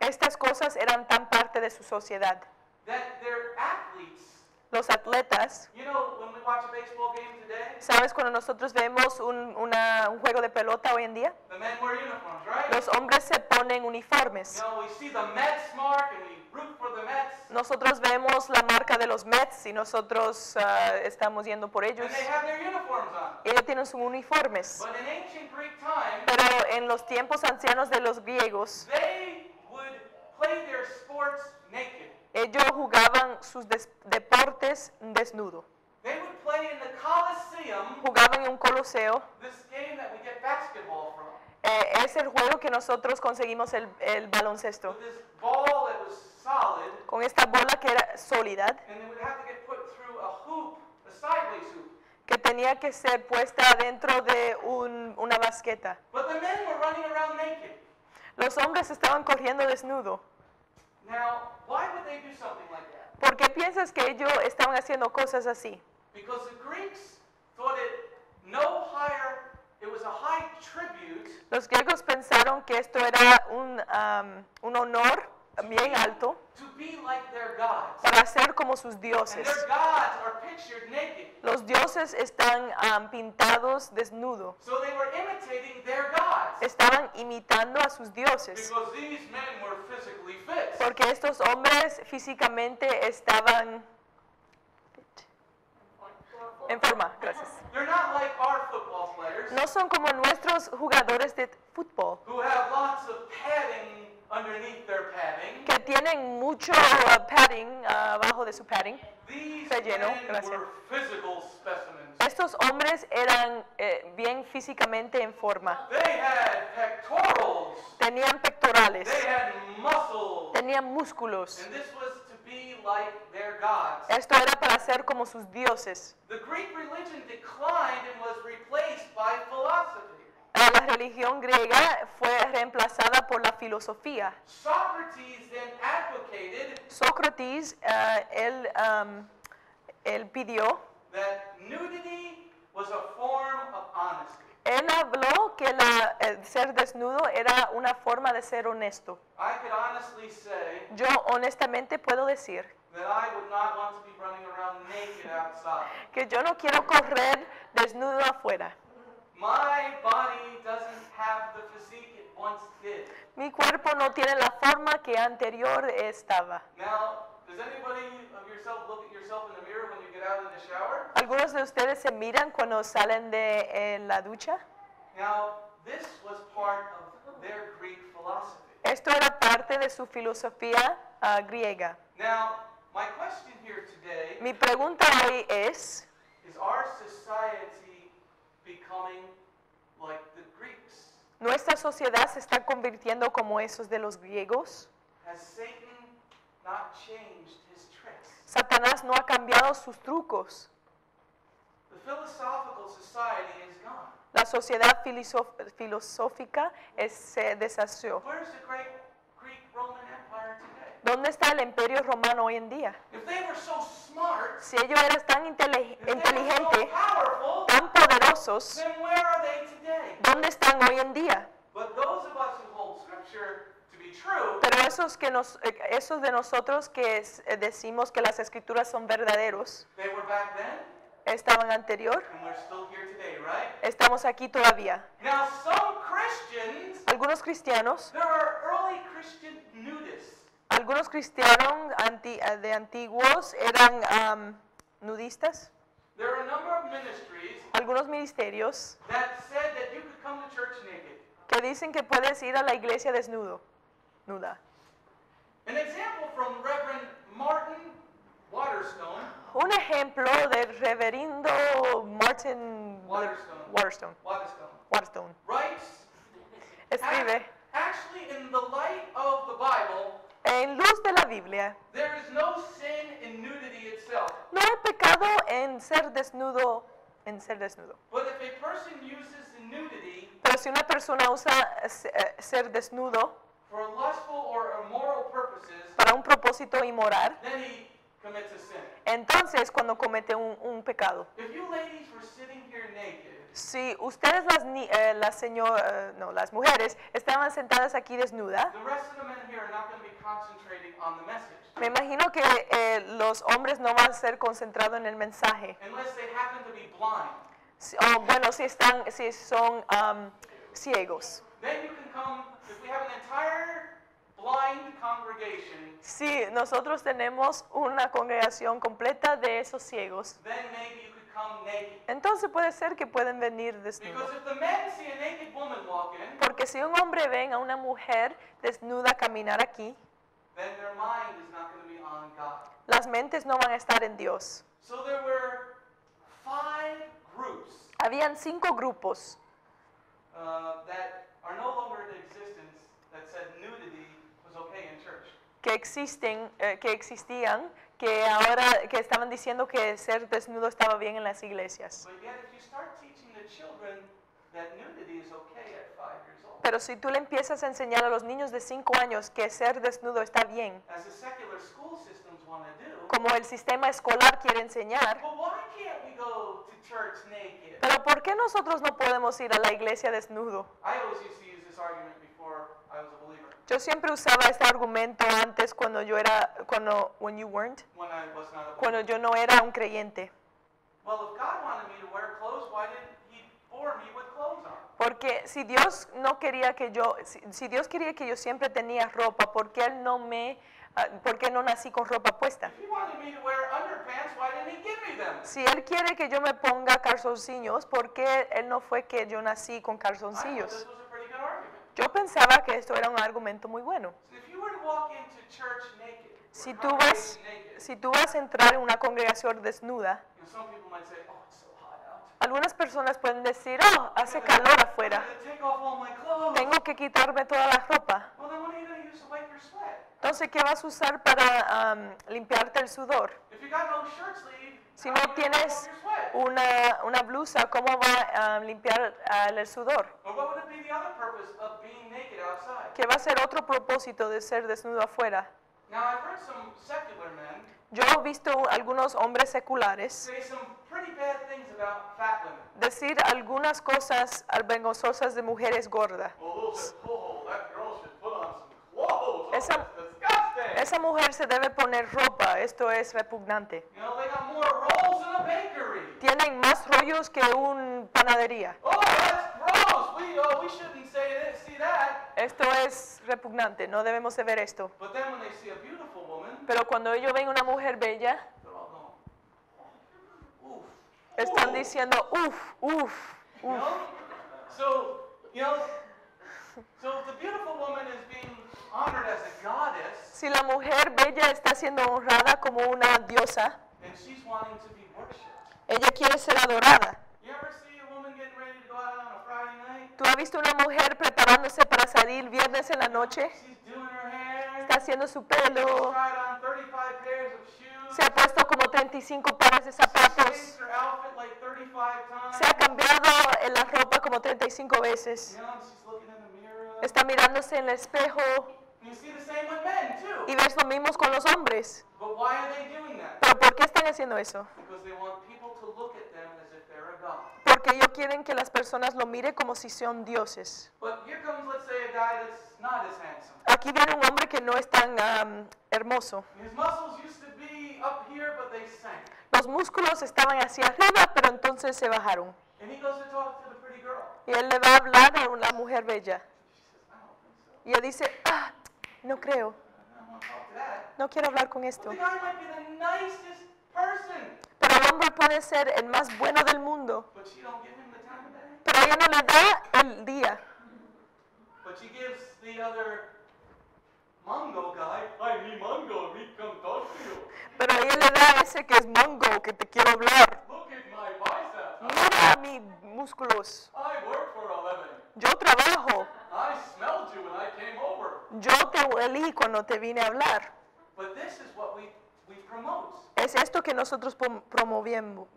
estas cosas eran tan parte de su sociedad. That their athletes, Los atletas, you know, when we watch a baseball game today, ¿sabes? Cuando nosotros vemos un, una- un juego de pelota hoy en día, the men wear uniforms, right? los hombres se ponen You uniformes. know, we see the Mets mark and we root for the Mets. Nosotros vemos la marca de los Mets y nosotros ah, estamos yendo por ellos. And they have their uniforms on. Ellos tienen sus uniformes. But in ancient Greek times, Pero en los tiempos ancianos de los griegos, they would play their sports naked. Ellos jugaban sus des- deportes desnudo. They would play in the Colosseum, Jugaban en un coliseo. Eh, es el juego que nosotros conseguimos el, el baloncesto. solid, Con esta bola que era sólida, que tenía que ser puesta dentro de un- una basqueta. But the men were running around naked. Los hombres estaban corriendo desnudo. ¿Por qué piensas que ellos estaban haciendo cosas así? Because the Greeks thought it no higher, it was a high tribute Los griegos pensaron que esto era un, am, un honor bien alto to be like their gods. para ser como sus dioses. their gods are pictured naked. Los dioses están am, pintados desnudo. Estaban imitando a sus dioses. Porque estos hombres físicamente estaban en forma, gracias. No son como nuestros jugadores de fútbol, que tienen mucho uh, padding uh, abajo de su padding. These Relleno, gracias. Estos hombres eran eh, bien físicamente en forma. They had pectorals. Tenían pectorales, They had muscles. tenían músculos. And this was to be like their gods. Esto era para ser como sus dioses. The Greek religion declined and was replaced by philosophy. Eh, La religión griega fue reemplazada por la filosofía. Socrates then advocated Sócrates, eh, él, um, él pidió, that nudity was a form of honesty. él habló que la- el ser desnudo era una forma de ser honesto. I could honestly say Yo honestamente puedo decir that I would not want to be running around naked outside. que yo no quiero correr desnudo afuera. My body doesn't have the physique it once did. Mi cuerpo no tiene la forma que anterior estaba. Now, does anybody of yourself look at yourself in the mirror when Algunos de ustedes se miran cuando salen de eh, la ducha. Now, this was part of their Greek philosophy. Esto era parte de su filosofía ah, griega. Now, my question here today Mi pregunta hoy es, is our society becoming like the Greeks? Nuestra sociedad se está convirtiendo como esos de los griegos. Has Satan not changed? Satanás no ha cambiado sus trucos. La sociedad filosófica es- se deshació. ¿Dónde está el imperio romano hoy en día? So smart, Si ellos eran tan so inteligentes, powerful, tan poderosos? ¿dónde están hoy en día? But those of us who hold Scripture Pero esos, que nos, eh, esos de nosotros que eh, decimos que las escrituras son verdaderos, estaban anterior, today, right? estamos aquí todavía. Now, Algunos cristianos, algunos cristianos anti- eh, de antiguos eran am, nudistas, There are a number of ministries algunos ministerios that said that you could come to church naked. que dicen que puedes ir a la iglesia desnudo, nuda. An example from Reverend Martin Waterstone, Un ejemplo del reverendo Martin Waterstone. Waterstone, Waterstone, Waterstone. writes, escribe, actually in the light of the Bible, en luz de la Biblia, there is no sin in nudity itself. no hay pecado en ser desnudo, en ser desnudo. But if a person uses nudity Pero si una persona usa eh, ser desnudo for lustful or immoral purposes, para un propósito inmoral, then he commits a sin. entonces cuando comete un, un pecado. If you ladies were sitting here naked, Si ustedes las, eh, las señor- eh, no, las mujeres estaban sentadas aquí desnudas, me imagino que eh, los hombres no van a ser concentrados en el mensaje. unless they happen to be blind. Si- o, bueno, si están, si son am, ciegos. Then you can come, if we have an entire blind congregation, Si nosotros tenemos una congregación completa de esos ciegos, then maybe you could come naked. entonces puede ser que pueden venir desnudos. Porque si un hombre ve a una mujer desnuda caminar aquí, then their mind is not going to be on God. las mentes no van a estar en Dios. So there were five groups Habían cinco grupos uh, that are no longer in existence that said nudity was okay in church. que existen, eh, que existían, que ahora que estaban diciendo que ser desnudo estaba bien en las iglesias. But yet, if you start teaching the children that nudity is okay at five years old, Pero si tú le empiezas a enseñar a los niños de cinco años que ser desnudo está bien, as the secular school como el sistema escolar quiere enseñar, pero ¿por qué nosotros no podemos ir a la iglesia desnudo? Yo siempre usaba este argumento antes cuando yo era, cuando, when you weren't, when I was not a cuando yo no era un creyente. Well, if God wanted me to wear clothes, why didn't He bore me with clothes on? Porque si Dios no quería que yo, si, si Dios quería que yo siempre tenía ropa, ¿por qué Él no me, por qué no nací con ropa puesta? Si Él quiere que yo me ponga calzoncillos, ¿por qué Él no fue que yo nací con calzoncillos? Yo pensaba que esto era un argumento muy bueno. Si tú vas, si tú vas a entrar en una congregación desnuda, algunas personas pueden decir, oh, hace calor afuera, tengo que quitarme toda la ropa. Entonces, ¿qué vas a usar para am, limpiarte el sudor? Si no tienes una, una blusa, ¿cómo va a limpiar ah, el sudor? ¿Qué va a ser otro propósito de ser desnudo afuera? Yo he visto algunos hombres seculares decir algunas cosas vergonzosas de mujeres gordas. Oh, oh. Oh, Esa-. Esa mujer se debe poner ropa, esto es repugnante. Tienen más rollos que un panadería. Oh, that. Esto es repugnante, no debemos de ver esto. Pero cuando ellos ven una mujer bella, están ooh." diciendo, uff, uff, know? So, you know, so if the beautiful woman is being honored as a goddess, Si la mujer bella está siendo honrada como una diosa, then she's wanting to be worshipped. ella quiere ser adorada. You ever see a woman getting ready to go out on a Friday night? ¿Tú has visto una mujer preparándose para salir viernes en la noche. She's doing her hair. Está haciendo su pelo. Tried on 35 pairs of shoes. Se ha puesto como 35 pares de zapatos. her outfit like 35 times. Se ha cambiado en la ropa como 35 veces. Está mirándose en el espejo. Y ves lo mismo con los hombres. ¿Pero por qué están haciendo eso? Porque ellos quieren que las personas lo miren como si son dioses. Aquí viene un hombre que no es tan am, hermoso. Here. Los músculos estaban hacia arriba, pero entonces se bajaron. And he goes to talk to the pretty girl. Y él le va a hablar a una mujer bella. Y ella dice, ah, no creo, no quiero hablar con esto. Pero el hombre puede ser el más bueno del mundo, pero ella no le da el día. Mongo guy, I me Mongo, me come talk to you. Pero ella le da a ese que es mongo, que te quiero hablar. Look at my biceps. Mira mis músculos. I work for a living. Yo trabajo. I smelled you when I came over. Yo te huelí cuando te vine a hablar. But this is what we, we promote. Es esto que nosotros prom- promovemos.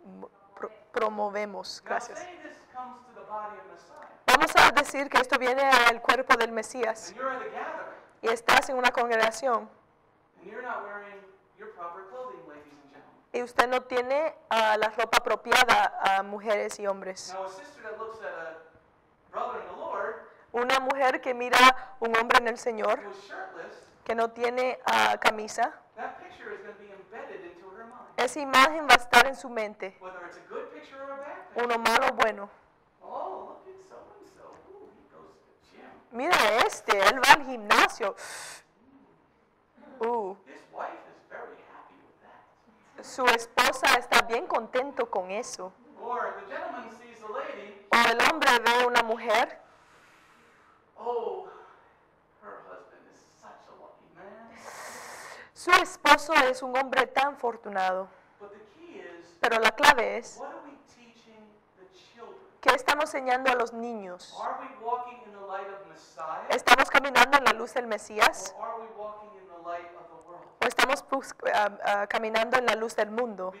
pro- promovemos. Now Gracias. say this comes to the body of Messiah, Vamos a decir que esto viene al cuerpo del Mesías and you're at a gathering, y estás en una congregación and you're not wearing your proper clothing, ladies and gentlemen. y usted no tiene ah, la ropa apropiada a mujeres y hombres. Now a sister that looks at a brother in the Lord Una mujer que mira un hombre en el Señor who's shirtless, que no tiene ah, camisa, that picture is going to be embedded into her mind. esa imagen va a estar en su mente, Whether it's a good picture or a bad picture. uno malo o bueno. Oh, look at so and so. Ooh, he goes to the gym. Mira este, él va al gimnasio. Uh, su esposa está bien contento con eso. O el hombre ve una mujer, su esposo es un hombre tan fortunado. But the key is, Pero la clave es, what are we teaching the children? ¿Qué estamos enseñando a los niños? ¿Estamos caminando en la luz del Mesías? ¿O estamos ah, ah, caminando en la luz del mundo?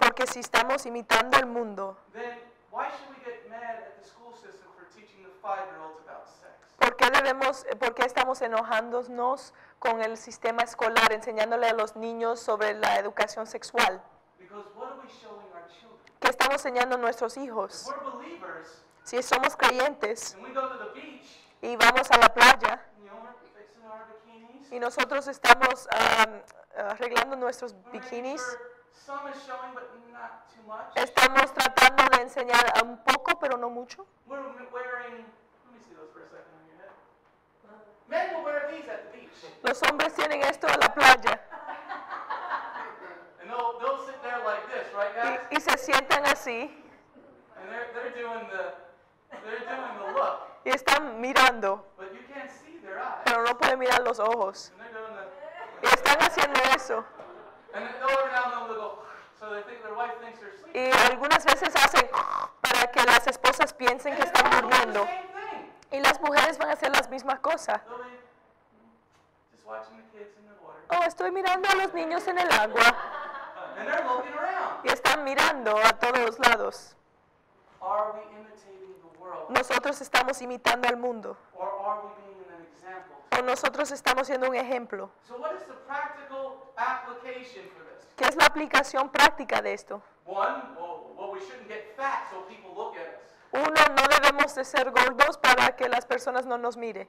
Porque si estamos imitando el mundo? ¿por qué, debemos, por qué estamos enojándonos con el sistema escolar, enseñándole a los niños sobre la educación sexual? ¿Qué estamos enseñando a nuestros hijos? Si somos creyentes y vamos a la playa y nosotros estamos am, arreglando nuestros bikinis, estamos tratando de enseñar un poco, pero no mucho. Los hombres tienen esto a la playa And they'll, they'll sit there like this, right guys? y, y sientan así And they're, they're doing the, they're doing the look. y están mirando, But you can't see their eyes. pero no pueden mirar los ojos. And they're doing Y the, están haciendo eso. and then they'll every now and then they'll go, so they think their wife thinks they're sleeping. Y algunas veces hacen para que las esposas piensen que And están durmiendo. Y las mujeres van a hacer las mismas cosas. Oh, estoy mirando a los niños en el agua. And they're looking around. Y están mirando a todos lados. Nosotros estamos imitando al mundo. O nosotros estamos siendo un ejemplo. ¿Qué es la aplicación práctica de esto? Uno, no debemos de ser gordos para que las personas no nos miren.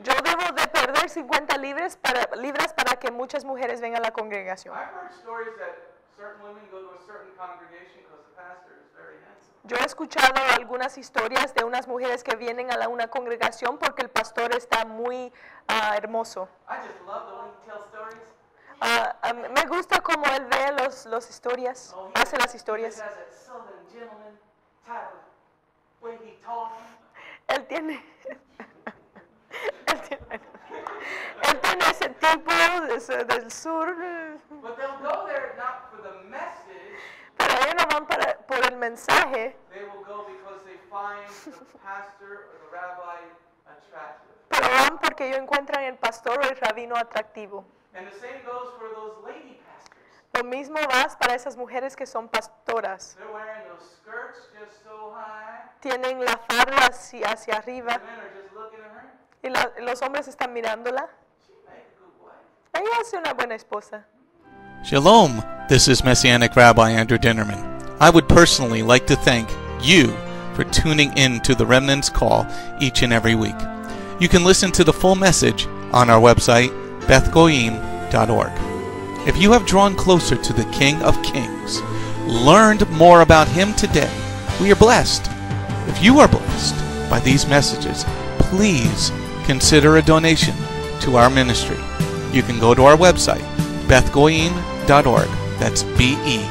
Yo debo de perder 50 libras para, libras para que muchas mujeres vengan a la congregación. I've heard stories that certain women go to a certain congregation because the pastor is very handsome. Yo he escuchado algunas historias de unas mujeres que vienen a la- una congregación porque el pastor está muy ah, hermoso. I just love the way he tells stories. A mí me gusta cómo él ve los, los historias, Oh, hace las historias. He just has that southern gentleman type of way he talks. Él tiene, ese tipo de ese- del sur, But they'll go there not for the message, van para, por el mensaje, They will go because they find the pastor or the rabbi attractive. pero van porque ellos encuentran el pastor o el rabino atractivo. And the same goes for those lady pastors. Lo mismo vas para esas mujeres que son pastoras. They're wearing those skirts just so high. Tienen la falda hacia, hacia arriba y la- los hombres están mirándola. Ella hace una buena esposa. Shalom, this is Messianic Rabbi Andrew Dinnerman. I would personally like to thank you for tuning in to the Remnant's Call each and every week. You can listen to the full message on our website, bethgoyim.org. If you have drawn closer to the King of Kings, learned more about Him today, we are blessed. If you are blessed by these messages, please consider a donation to our ministry. You can go to our website, bethgoyim.org. That's B E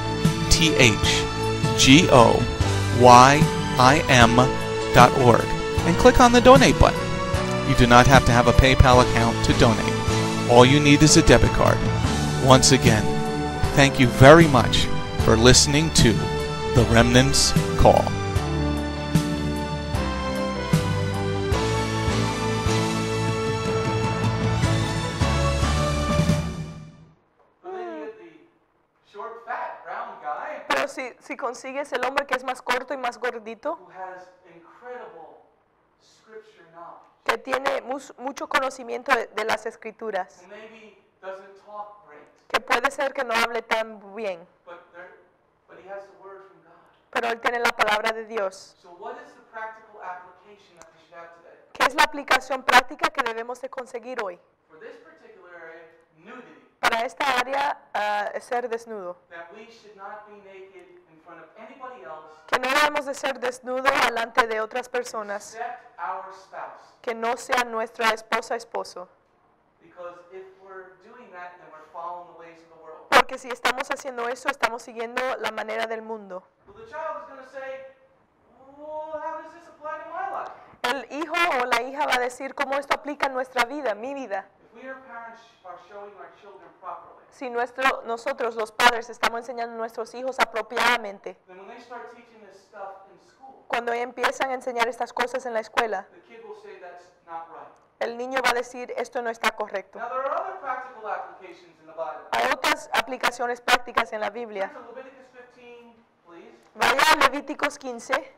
T H G O Y I M.org. And click on the donate button. You do not have to have a PayPal account to donate. All you need is a debit card. Once again, thank you very much for listening to The Remnants Call. Consigues el hombre que es más corto y más gordito, que tiene mucho conocimiento de, de las escrituras, que puede ser que no hable tan bien, pero él tiene la palabra de Dios. So what is the practical application that we should have today? ¿Qué es la aplicación práctica que debemos de conseguir hoy? Para esta área, es ser desnudo. Que no debemos de ser desnudo delante de otras personas, que no sea nuestra esposa esposo. Porque si estamos haciendo eso, estamos siguiendo la manera del mundo. El hijo o la hija va a decir cómo esto aplica en nuestra vida, mi vida. Si nuestro, nosotros los padres estamos enseñando a nuestros hijos apropiadamente, then when they start teaching this stuff in school, cuando empiezan a enseñar estas cosas en la escuela, the kid will say that's not right. el niño va a decir esto no está correcto. Hay otras aplicaciones prácticas en la Biblia. to Leviticus 15, please. Vaya a Levíticos 15,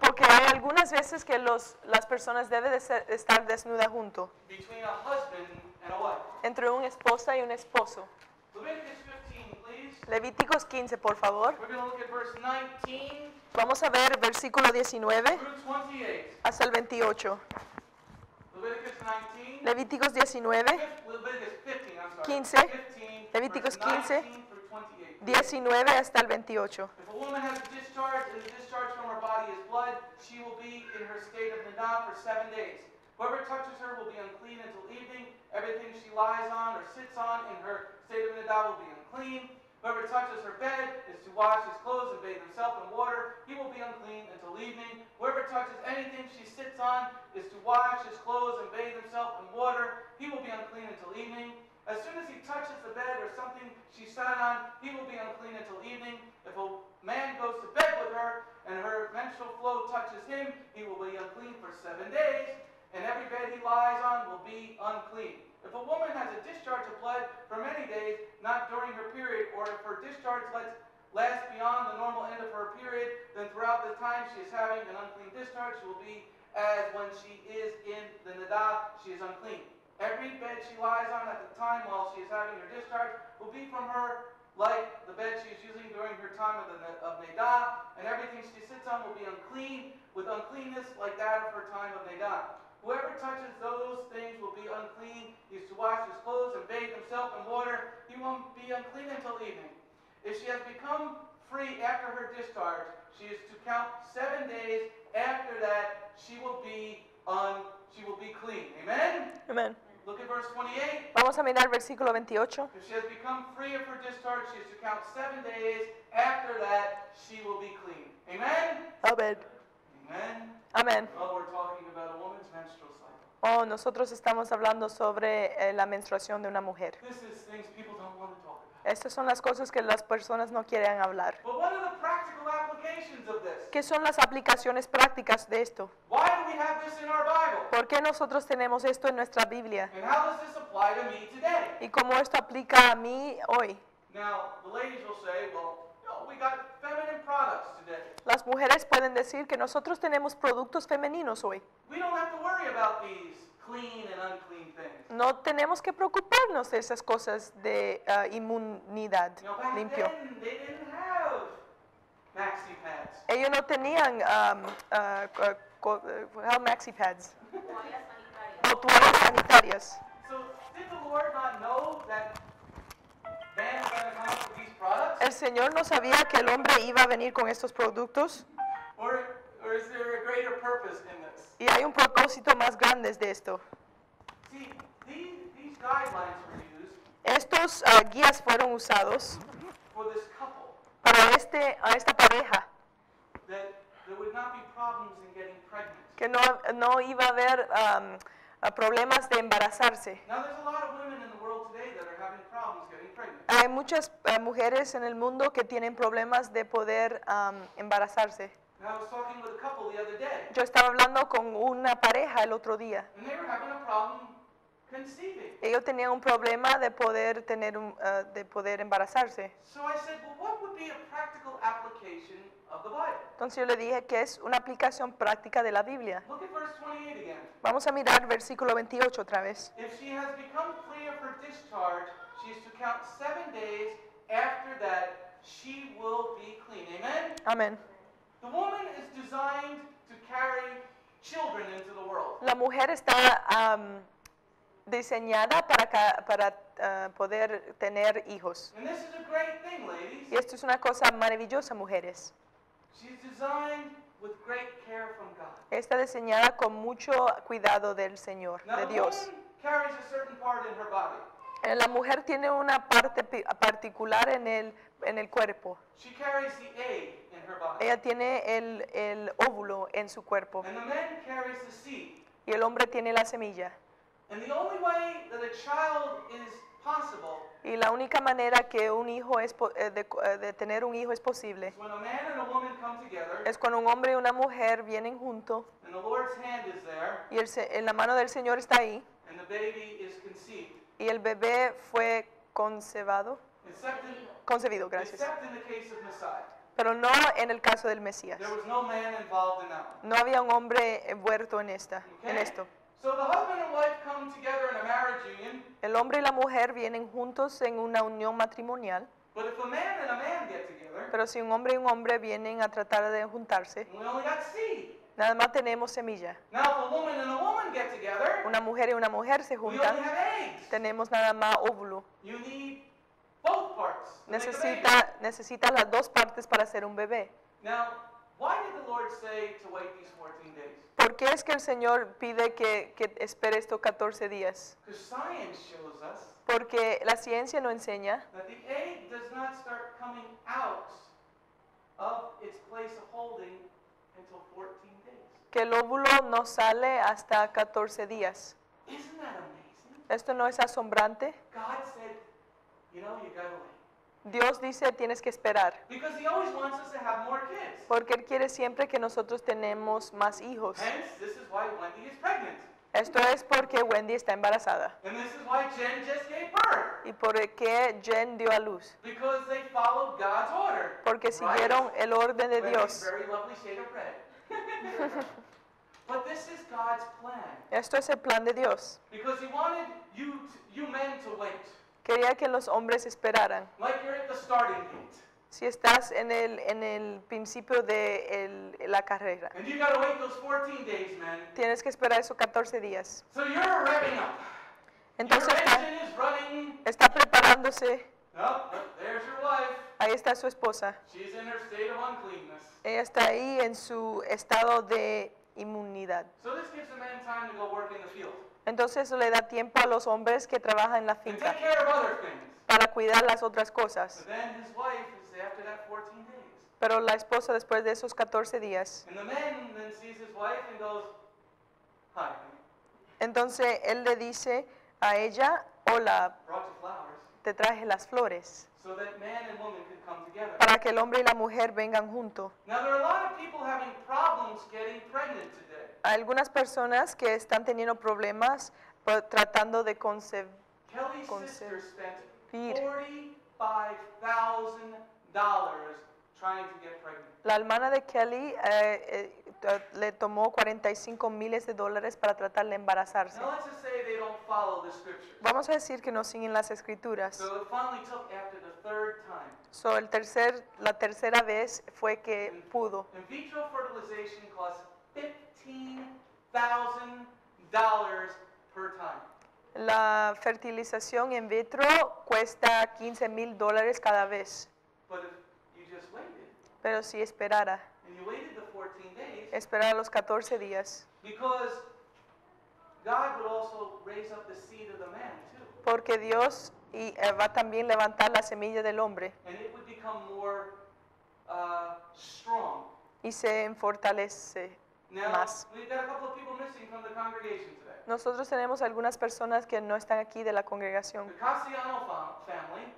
porque hay algunas veces que los, las personas deben de ser- estar desnudas juntos, Between a husband and a wife. entre una esposa y un esposo. Leviticus 15, please. Levíticos 15, por favor. We're going to look at verse 19 Vamos a ver versículo 19 through 28. hasta el 28. Leviticus 19. Levíticos 19, Fif- Leviticus 15, I'm sorry. 15. 15, Levíticos verse 15. 19 through 28. 19 hasta el 28. If a woman has a discharge and the discharge from her body is blood, she will be in her state of nidah for seven days. Whoever touches her will be unclean until evening. Everything she lies on or sits on in her state of nidah will be unclean. Whoever touches her bed is to wash his clothes and bathe himself in water. He will be unclean until evening. Whoever touches anything she sits on is to wash his clothes and bathe himself in water. He will be unclean until evening. As soon as he touches the bed or something she sat on, he will be unclean until evening. If a man goes to bed with her and her menstrual flow touches him, he will be unclean for seven days, and every bed he lies on will be unclean. If a woman has a discharge of blood for many days, not during her period, or if her discharge lasts beyond the normal end of her period, then throughout the time she is having an unclean discharge, she will be as when she is in the nidah, she is unclean. Every bed she lies on at the time while she is having her discharge will be from her like the bed she is using during her time of, the, of and everything she sits on will be unclean with uncleanness like that of her time of nidah. Whoever touches those things will be unclean. He is to wash his clothes and bathe himself in water. He won't be unclean until evening. If she has become free after her discharge, she is to count seven days. After that, she will be un, she will be clean. Amen. Amén. Look at verse 28. Vamos a mirar versículo 28. If she has become free of her discharge, she is to count seven days. After that, she will be clean. Amen. Amén. Amen. Amén. Well, we're talking about a woman's menstrual cycle. Oh, nosotros estamos hablando sobre eh, la menstruación de una mujer. This is things people don't want to talk about. Estas son las cosas que las personas no quieren hablar. But what are the practical applications of this? ¿Qué son las aplicaciones prácticas de esto? Why do we have this in our Bible? ¿Por qué nosotros tenemos esto en nuestra Biblia? And how does this apply to me today? ¿Y cómo esto aplica a mí hoy? Now, the ladies will say, well, no, we got feminine products today. Las mujeres pueden decir que nosotros tenemos productos femeninos hoy. We don't have to worry about these clean and unclean things. No tenemos que preocuparnos de esas cosas de ah, inmunidad limpio. Ellos no tenían um, ah, co- co- uh, maxi pads o toallas sanitarias. El Señor no sabía que el hombre iba a venir con estos productos Or, or is there a greater purpose in this? Y hay un propósito más grande de esto. See, these, these guidelines were used Estos ah, guías fueron usados for this couple para este, a esta pareja, that there would not be problems in getting pregnant. que no, no iba a haber ah, problemas de embarazarse. Now, there's a lot of women in the world today that are having problems getting pregnant. Hay muchas ah, mujeres en el mundo que tienen problemas de poder am, embarazarse. And I was talking with a couple the other day, Yo estaba hablando con una pareja el otro día. and they were having a problem conceiving. Ellos tenían un problema de poder tener un, ah, de poder embarazarse. So I said, well, what would be a practical application of the Bible? Entonces yo le dije que es una aplicación práctica de la Biblia. Look at verse 28 again. Vamos a mirar versículo 28 otra vez. If she has become free of her discharge, she is to count seven days. After that, she will be clean. Amen? Amén. The woman is designed to carry children into the world. La mujer está diseñada para, para ah, poder tener hijos. And this is a great thing, ladies. Y esto es una cosa maravillosa, mujeres. She's designed with great care from God. Está diseñada con mucho cuidado del Señor, Now, de the Dios. woman carries a certain part in her body. Eh, La mujer tiene una parte particular en el, en el cuerpo. She carries the egg in her body. Ella tiene el, el óvulo en su cuerpo And the man carries the seed. y el hombre tiene la semilla. And the only way that a child is possible Y la única manera que un hijo es eh, de, eh, de tener un hijo es posible is when a man and a woman come together, es cuando un hombre y una mujer vienen juntos y el la mano del Señor está ahí and the baby is conceived. Y el bebé fue concebado, concebido, gracias. Pero no en el caso del Mesías. No había un hombre envuelto en, esta, en esto. El hombre y la mujer vienen juntos en una unión matrimonial, pero si un hombre y un hombre vienen a tratar de juntarse, nada más tenemos semilla. Now if a woman and a woman get together, Una mujer y una mujer se we only juntan, have eggs. tenemos nada más óvulo. You need both parts. to make a baby. Necesita, necesita las dos partes para hacer un bebé. Now, why did the Lord say to wait these 14 days? ¿Por qué es que el Señor pide que, que espere estos 14 días? Because science shows us Porque la ciencia no enseña that the egg does not start coming out of its place of holding until 14 days. Que el óvulo no sale hasta 14 días. ¿Esto no es asombrante? God said, you know, you gotta wait. Dios dice tienes que esperar, Because He always wants us to have more kids. porque Él quiere siempre que nosotros tenemos más hijos. Esto es porque Wendy está embarazada And this is why Jen just gave birth. y porque Jen dio a luz, Because they followed God's order. porque siguieron el orden de Dios. But this is God's plan. Esto es el plan de Dios. Because He wanted you, to, you men to wait. Quería que los hombres esperaran. Like you're at the starting gate. Si estás en el, en el principio de el- la carrera, And you gotta wait those 14 days, tienes que esperar esos 14 días. So you're revving up. Entonces Your está, engine is running. está preparándose. Oh, look, there's your wife. Ahí está su esposa. She's in her state of uncleanness. Ella está ahí en su estado de inmunidad. So this gives the time to go work in the field. Entonces le da tiempo a los hombres que trabajan en la And finca take care of other things. para cuidar las otras cosas. But then his wife is after that 14 days. Pero la esposa después de esos 14 días, And the man then sees his wife and goes, Hi, honey. entonces él le dice a ella, hola, brought you flowers. te traje las flores so that man and woman could come together. para que el hombre y la mujer vengan juntos. Now, there are a lot of people having problems getting pregnant today. Hay algunas personas que están teniendo problemas tratando de concebir. Kelly's Conceive- sister spent Feed. $45,000 trying to get pregnant. La hermana de Kelly eh, eh, le tomó 45 miles de dólares para tratar de embarazarse. Now, follow the. Vamos a decir que no siguen las escrituras. So it finally took after the third time. So, el tercer, la tercera vez fue que pudo. In vitro fertilization costs $15,000 per time. La fertilización in vitro cuesta 15 mil dólares cada vez. But if you just waited, Pero si esperara, and you waited the 14 days, esperara los 14 días, because porque Dios y, eh, va también a levantar la semilla del hombre And it would become more uh, y se fortalece Now, más. Nosotros tenemos algunas personas que no están aquí de la congregación.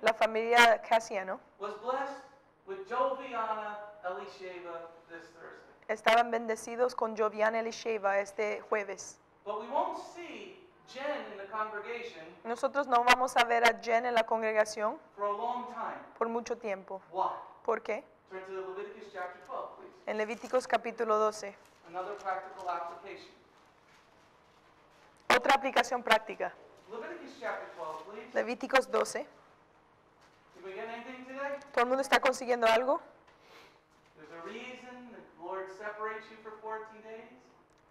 La familia Casiano estaban bendecidos con Joviana Elisheva este jueves. But we won't see Jen in the congregation Nosotros no vamos a ver a Jen en la congregación for a long time. por mucho tiempo. Why? ¿Por qué? Turn to Leviticus chapter 12, please. En Levíticos capítulo 12. Another practical application. Otra aplicación práctica. Leviticus chapter 12, please. Levíticos 12. Did we get anything today? ¿Todo el mundo está consiguiendo algo?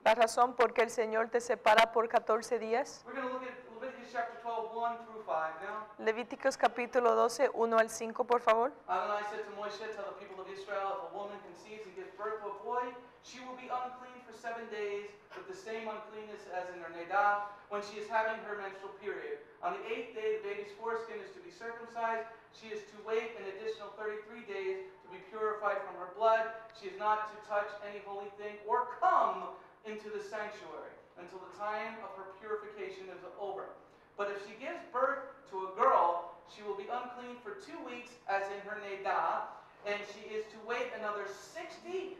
La razón por qué el Señor te separa por 14 días. We're going to look at Leviticus chapter 12, 1 through 5 now. Levíticos capítulo 12, 1 al 5, por favor. Adonai said to Moshe, Tell the people of Israel, if a woman conceives and gives birth to a boy, she will be unclean for seven days with the same uncleanness as in her neidah when she is having her menstrual period. On the eighth day, the baby's foreskin is to be circumcised. She is to wait an additional 33 days to be purified from her blood. She is not to touch any holy thing or come into the sanctuary until the time of her purification is over. But if she gives birth to a girl, she will be unclean for two weeks, as in her neidah, and she is to wait another 66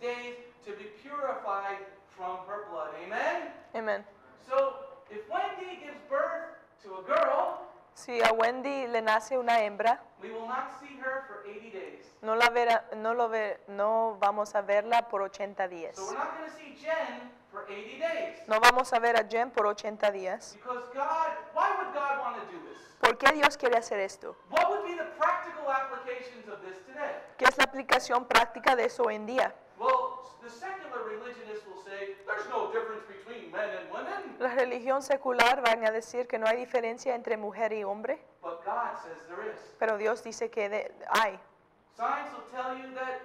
days to be purified from her blood. Amen? Amén. So, if Wendy gives birth to a girl, Si a Wendy le nace una hembra, we will not see her for 80 days. no, la verá, no, lo ve- no vamos a verla por 80 días. So, we're not going to see Jen for 80 days. No vamos a ver a Jen por 80 días. Because God, why would God want to do this? ¿Por qué Dios quiere hacer esto? What would be the practical applications of this today? ¿Qué es la aplicación práctica de eso hoy en día? Well, the secular religionists will say there's no difference between men and women, La religión secular van a decir que no hay diferencia entre mujer y hombre, but God says there is. pero Dios dice que de- hay. Science will tell you that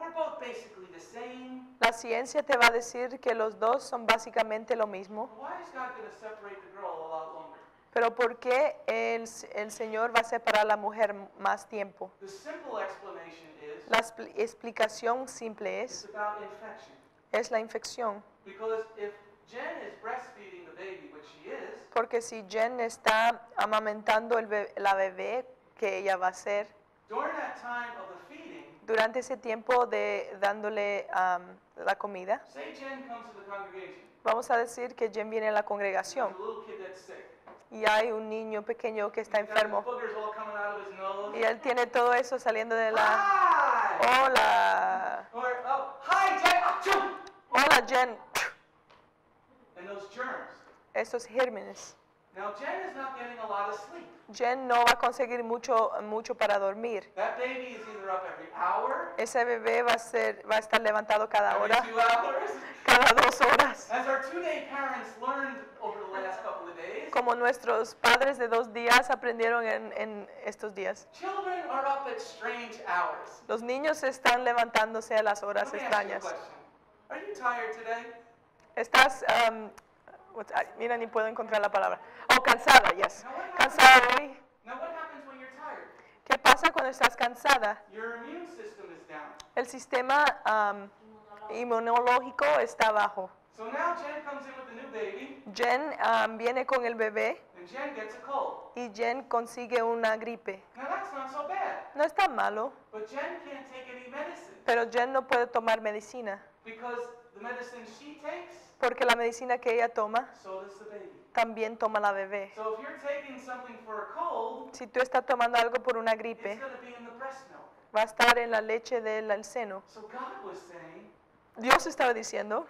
we're both basically the same. La ciencia te va a decir que los dos son básicamente lo mismo, Why is God going to separate the girl a lot longer? pero ¿por qué el, el Señor va a separar a la mujer más tiempo? The simple explanation is La expli- explicación simple es, es la infección, Because if Jen is breastfeeding the baby, which she is, porque si Jen está amamentando el la bebé que ella va a ser, during that time of the feeding, durante ese tiempo de dándole la comida, vamos a decir que Jen viene a la congregación. Y hay un niño pequeño que está enfermo. y él tiene todo eso saliendo de la... Hola, oh, hola Jen. Esos gérmenes. Now, Jen is not getting a lot of sleep. Jen no va a conseguir mucho, mucho para dormir. That baby is either up every hour, Ese bebé va a, ser, va a estar levantado cada every hora, two hours. cada dos horas. As our two-day parents learned over the last couple of days, Como nuestros padres de dos días aprendieron en, en estos días. children are up at strange hours. Los niños están levantándose a las horas Let me ask you a extrañas. question. Are you tired today? Estás, um, ay, mira, ni puedo encontrar la palabra. Oh, cansada, yes. Now, what happens- Cansada hoy. Tired? ¿Qué pasa cuando estás cansada? Your immune system is down. El sistema um, inmunológico está bajo. So now Jen comes in with the new baby, Jen um, viene con el bebé and Jen gets a cold. y Jen consigue una gripe. Now that's not so bad, No está malo, but Jen can't take any medicine pero Jen no puede tomar medicina because porque la medicina que ella toma también toma la bebé. Si tú estás tomando algo por una gripe, va a estar en la leche del seno. Dios estaba diciendo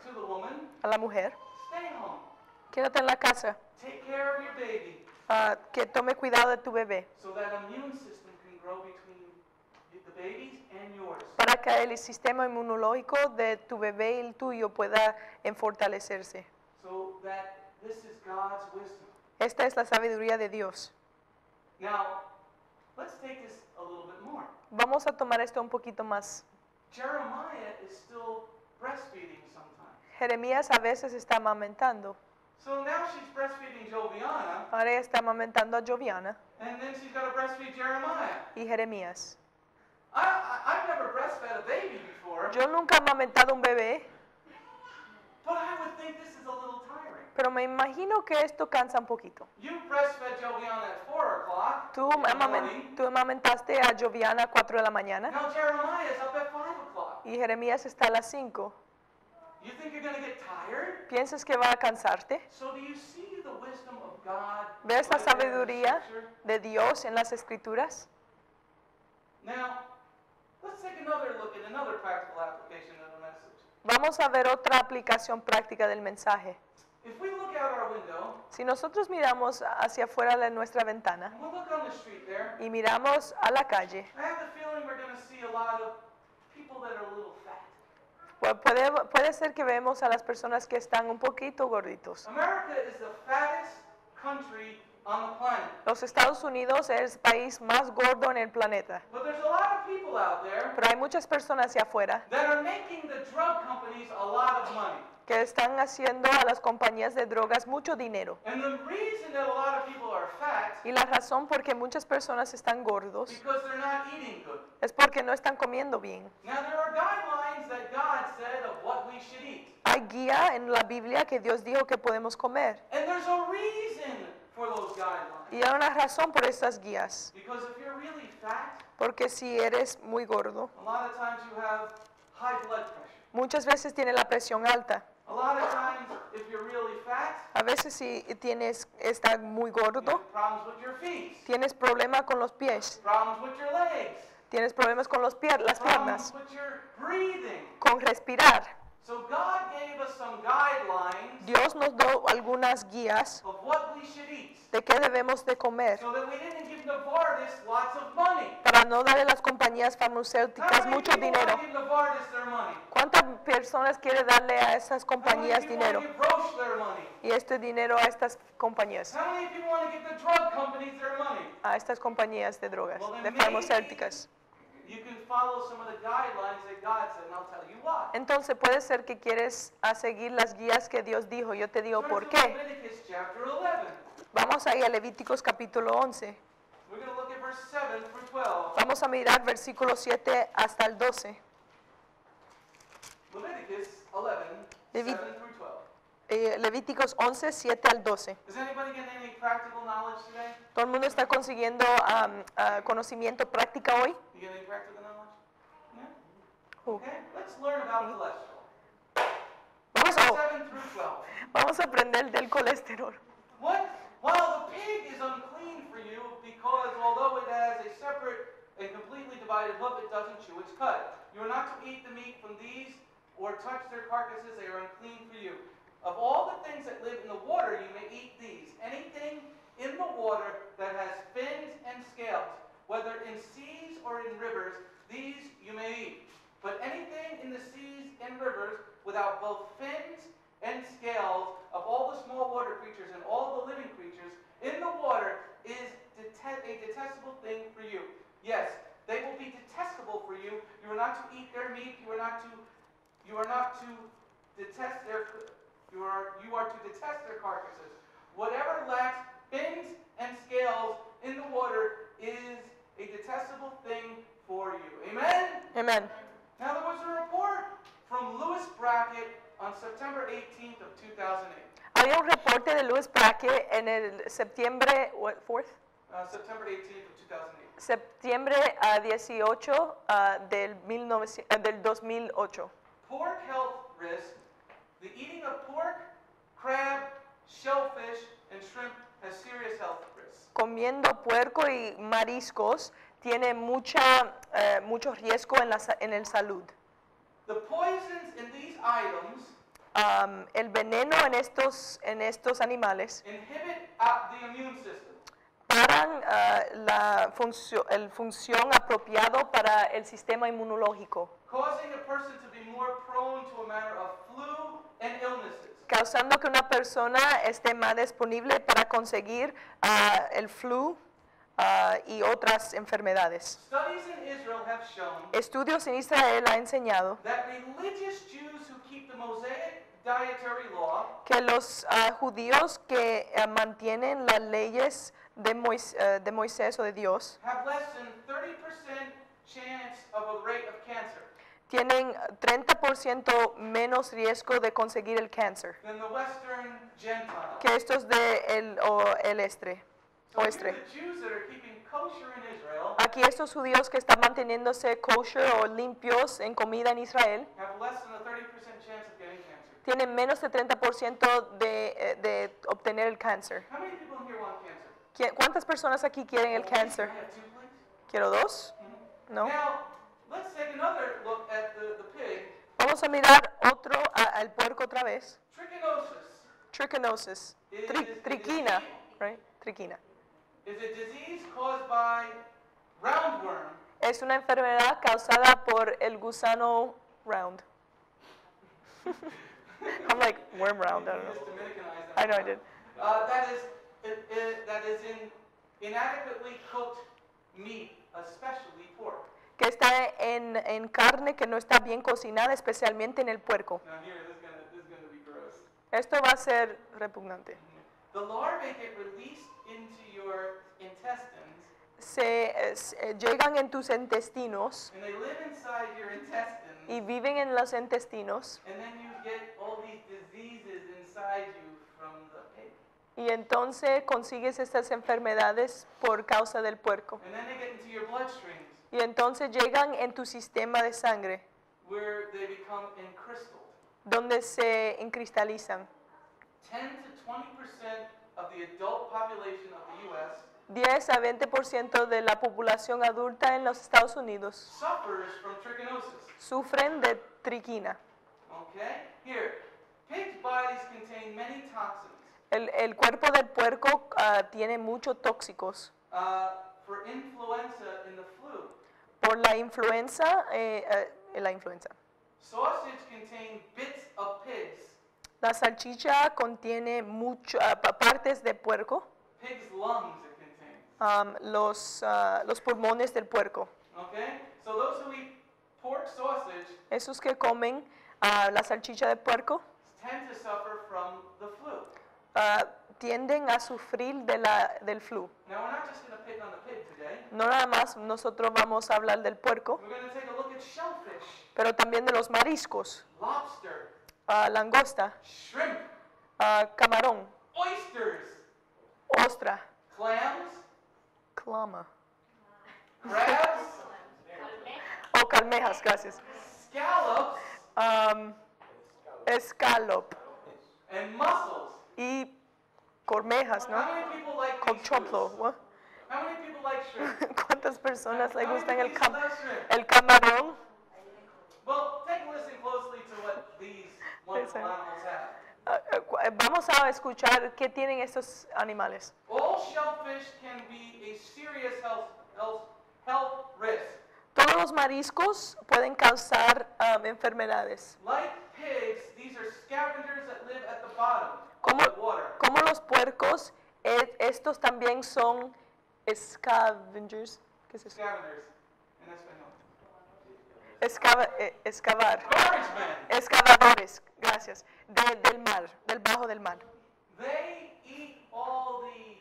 a la mujer, quédate en la casa, ah, que tome cuidado de tu bebé, so that immune system can grow between y- the baby's and yours. Para que el sistema inmunológico de tu bebé y el tuyo pueda fortalecerse. So that this is God's wisdom. Esta es la sabiduría de Dios. Now, let's take this a little bit more. Vamos a tomar esto un poquito más. Jeremiah is still breastfeeding sometimes. Jeremías a veces está amamentando. So now she's breastfeeding Joviana, Ahora está amamentando a Joviana and then she's got to breastfeed Jeremiah. y Jeremías. Yo nunca he amamentado un bebé, pero me imagino que esto cansa un poquito. You breastfed Joviana at 4 o'clock Tú, amamentaste a Joviana a 4 de la mañana Now Jeremiah is up at 5 o'clock. y Jeremías está a las 5. You think you're going to get tired? ¿Piensas que va a cansarte? So do you see the wisdom of God? ¿Ves la sabiduría de Dios en las escrituras? Now, Vamos a ver otra aplicación práctica del mensaje. If we look out our window Si nosotros miramos hacia afuera de nuestra ventana and we look on the street there, y miramos a la calle, I have the feeling we're going to see a lot of people that are a little fat. pu- puede, puede ser que vemos a las personas que están un poquito gorditos. America is the fattest country. Los Estados Unidos es el país más gordo en el planeta, But there's a lot of people out there pero hay muchas personas hacia afuera that are making the drug companies a lot of money. que están haciendo a las compañías de drogas mucho dinero. And the reason that a lot of people are fat Y la razón por qué muchas personas están gordos because they're not eating good. es porque no están comiendo bien. Now. Hay guía en la Biblia que Dios dijo que podemos comer. And Y hay una razón por estas guías. Porque si eres muy gordo, muchas veces tienes la presión alta. A veces si tienes, está muy gordo, tienes problemas con los pies, tienes problemas con los pier- las piernas, con respirar. So God gave us some guidelines Dios nos dio algunas guías of what we should eat de qué debemos de comer so that we didn't give Novartis lots of money. para no darle a las compañías How farmacéuticas many mucho dinero. ¿Cuántas personas quiere darle a esas How many compañías people dinero? want to give Roche their money? Y este dinero a estas compañías, How many people want to give the drug companies their money? a estas compañías de drogas, de farmacéuticas. Entonces puede ser que quieres a seguir las guías que Dios dijo. Yo te digo por qué. Leviticus chapter 11. Vamos ahí a Levíticos capítulo 11. We're going to look at verse 7 through 12. Vamos a mirar versículos 7 hasta el 12. Leviticus 11, Levit- 7 through 12. Eh, Levíticos 11, 7 al 12. Is anybody getting any practical knowledge today? ¿Todo el mundo está consiguiendo am, ah, conocimiento práctica hoy? You get any practical knowledge? Yeah? Uh, Okay, let's learn about cholesterol. Vamos a, 7 through 12. vamos a aprender del colesterol. What? While the pig is unclean for you, because although it has a separate and completely divided hoof, it doesn't chew its cud. You are not to eat the meat from these or touch their carcasses, they are unclean for you. Of all the things that live in the water, you may eat these. Anything in the water that has fins and scales, whether in seas or in rivers, these you may eat. But anything in the seas and rivers without both fins and scales of all the small water creatures and all the living creatures in the water is dete- a detestable thing for you. Yes, they will be detestable for you. You are not to eat their meat. You are not to you are not to detest their you are you are to detest their carcasses. Whatever lacks fins and scales in the water is a detestable thing for you. Amen. Amén. Now there was a report from Lewis Brackett on September 18th of 2008. Había un reporte de Louis Brackett en el septiembre what, 4th? uh, September 18th of 2008. septiembre a 18 ah, del, 1900 ah, del 2008. Pork health risk. The eating of pork, crab, shellfish, and shrimp has serious health risks. Comiendo puerco y mariscos tiene mucha, eh, mucho riesgo en, la, en el salud. The poisons in these items el veneno en estos, en estos animales inhibit uh, the immune system. paran ah, la funcio- el función apropiado para el sistema inmunológico, causing a person to be more prone to a matter of flu and illnesses. Causando que una persona esté más disponible para conseguir ah, el flu ah, y otras enfermedades. Estudios en Israel han enseñado que los ah, judíos que mantienen las leyes de, Mois- de Moisés o de Dios have less than 30% chance of a rate of cancer tienen 30% menos riesgo de conseguir el cáncer que estos de el, o el estre. Israel Aquí estos judíos que están manteniéndose kosher o limpios en comida en Israel have less than a 30% chance of getting cancer. tienen menos de 30% de, eh, de obtener el cáncer. How many people in here want cancer? ¿Qui- ¿Cuántas personas aquí quieren el cáncer? ¿Quiero dos? ¿No? Now, let's take another look at the, the pig. Vamos a mirar otro, a- al puerco otra vez. Trichinosis Trichinosis. Tri- triquina. Right? Triquina. is a disease caused by roundworm. Es una enfermedad causada por el gusano round. I'm like worm round. I don't know. I know I did. Uh, that is, it, it, that is in inadequately cooked meat, especially pork. Que está en, en carne que no está bien cocinada, especialmente en el puerco. Now here, this is gonna, this is gonna be gross. Esto va a ser repugnante. The larvae get released into your intestines, Se, eh, se- llegan en tus intestinos and they live inside your intestines, y viven en los intestinos and then you get all these diseases inside you from the pig. y entonces consigues estas enfermedades por causa del puerco. And then they get into your Y entonces llegan en tu sistema de sangre, where they become donde se encristalizan. 10 to 20% of the adult population of the U.S. 10 a 20% de la población adulta en los Estados Unidos suffers from trichinosis. sufren de triquina. Okay? Here, pigs' bodies contain many toxins. El, el cuerpo del puerco ah, tiene muchos tóxicos. Uh, for influenza in the flu, Por la influenza, eh, eh, la influenza. sausage contain bits of pigs. La salchicha contiene mucho, ah, pa- partes de puerco, Pig's lungs it contains. am, los, ah, los pulmones del puerco. Okay? So those who eat pork sausage Esos que comen ah, la salchicha de puerco tend to suffer from the flu. tienden a sufrir de la, del flu. Now we're not just going to pick on the pig today. No nada más nosotros vamos a hablar del puerco, We're going to take a look at shellfish, pero también de los mariscos, lobster, ah, langosta, shrimp, ah, camarón, oysters, ostra, clams, clama, crabs, o calmejas, gracias. scallops, Am, escalop and mussels. y cormejas, ¿no? How many people like these Conchoplo. ¿Cuántas personas le gustan el, cam- el camarón? Vamos a escuchar qué tienen estos animales. All shellfish can be a serious health, health, health risk. Todos los mariscos pueden causar am, enfermedades. Como, como los puercos, eh, estos también son scavengers. ¿Qué es eso? Scavengers in español. Excava- eh, excavar. Excavadores, gracias. de- del mar, del bajo del mar. They eat all the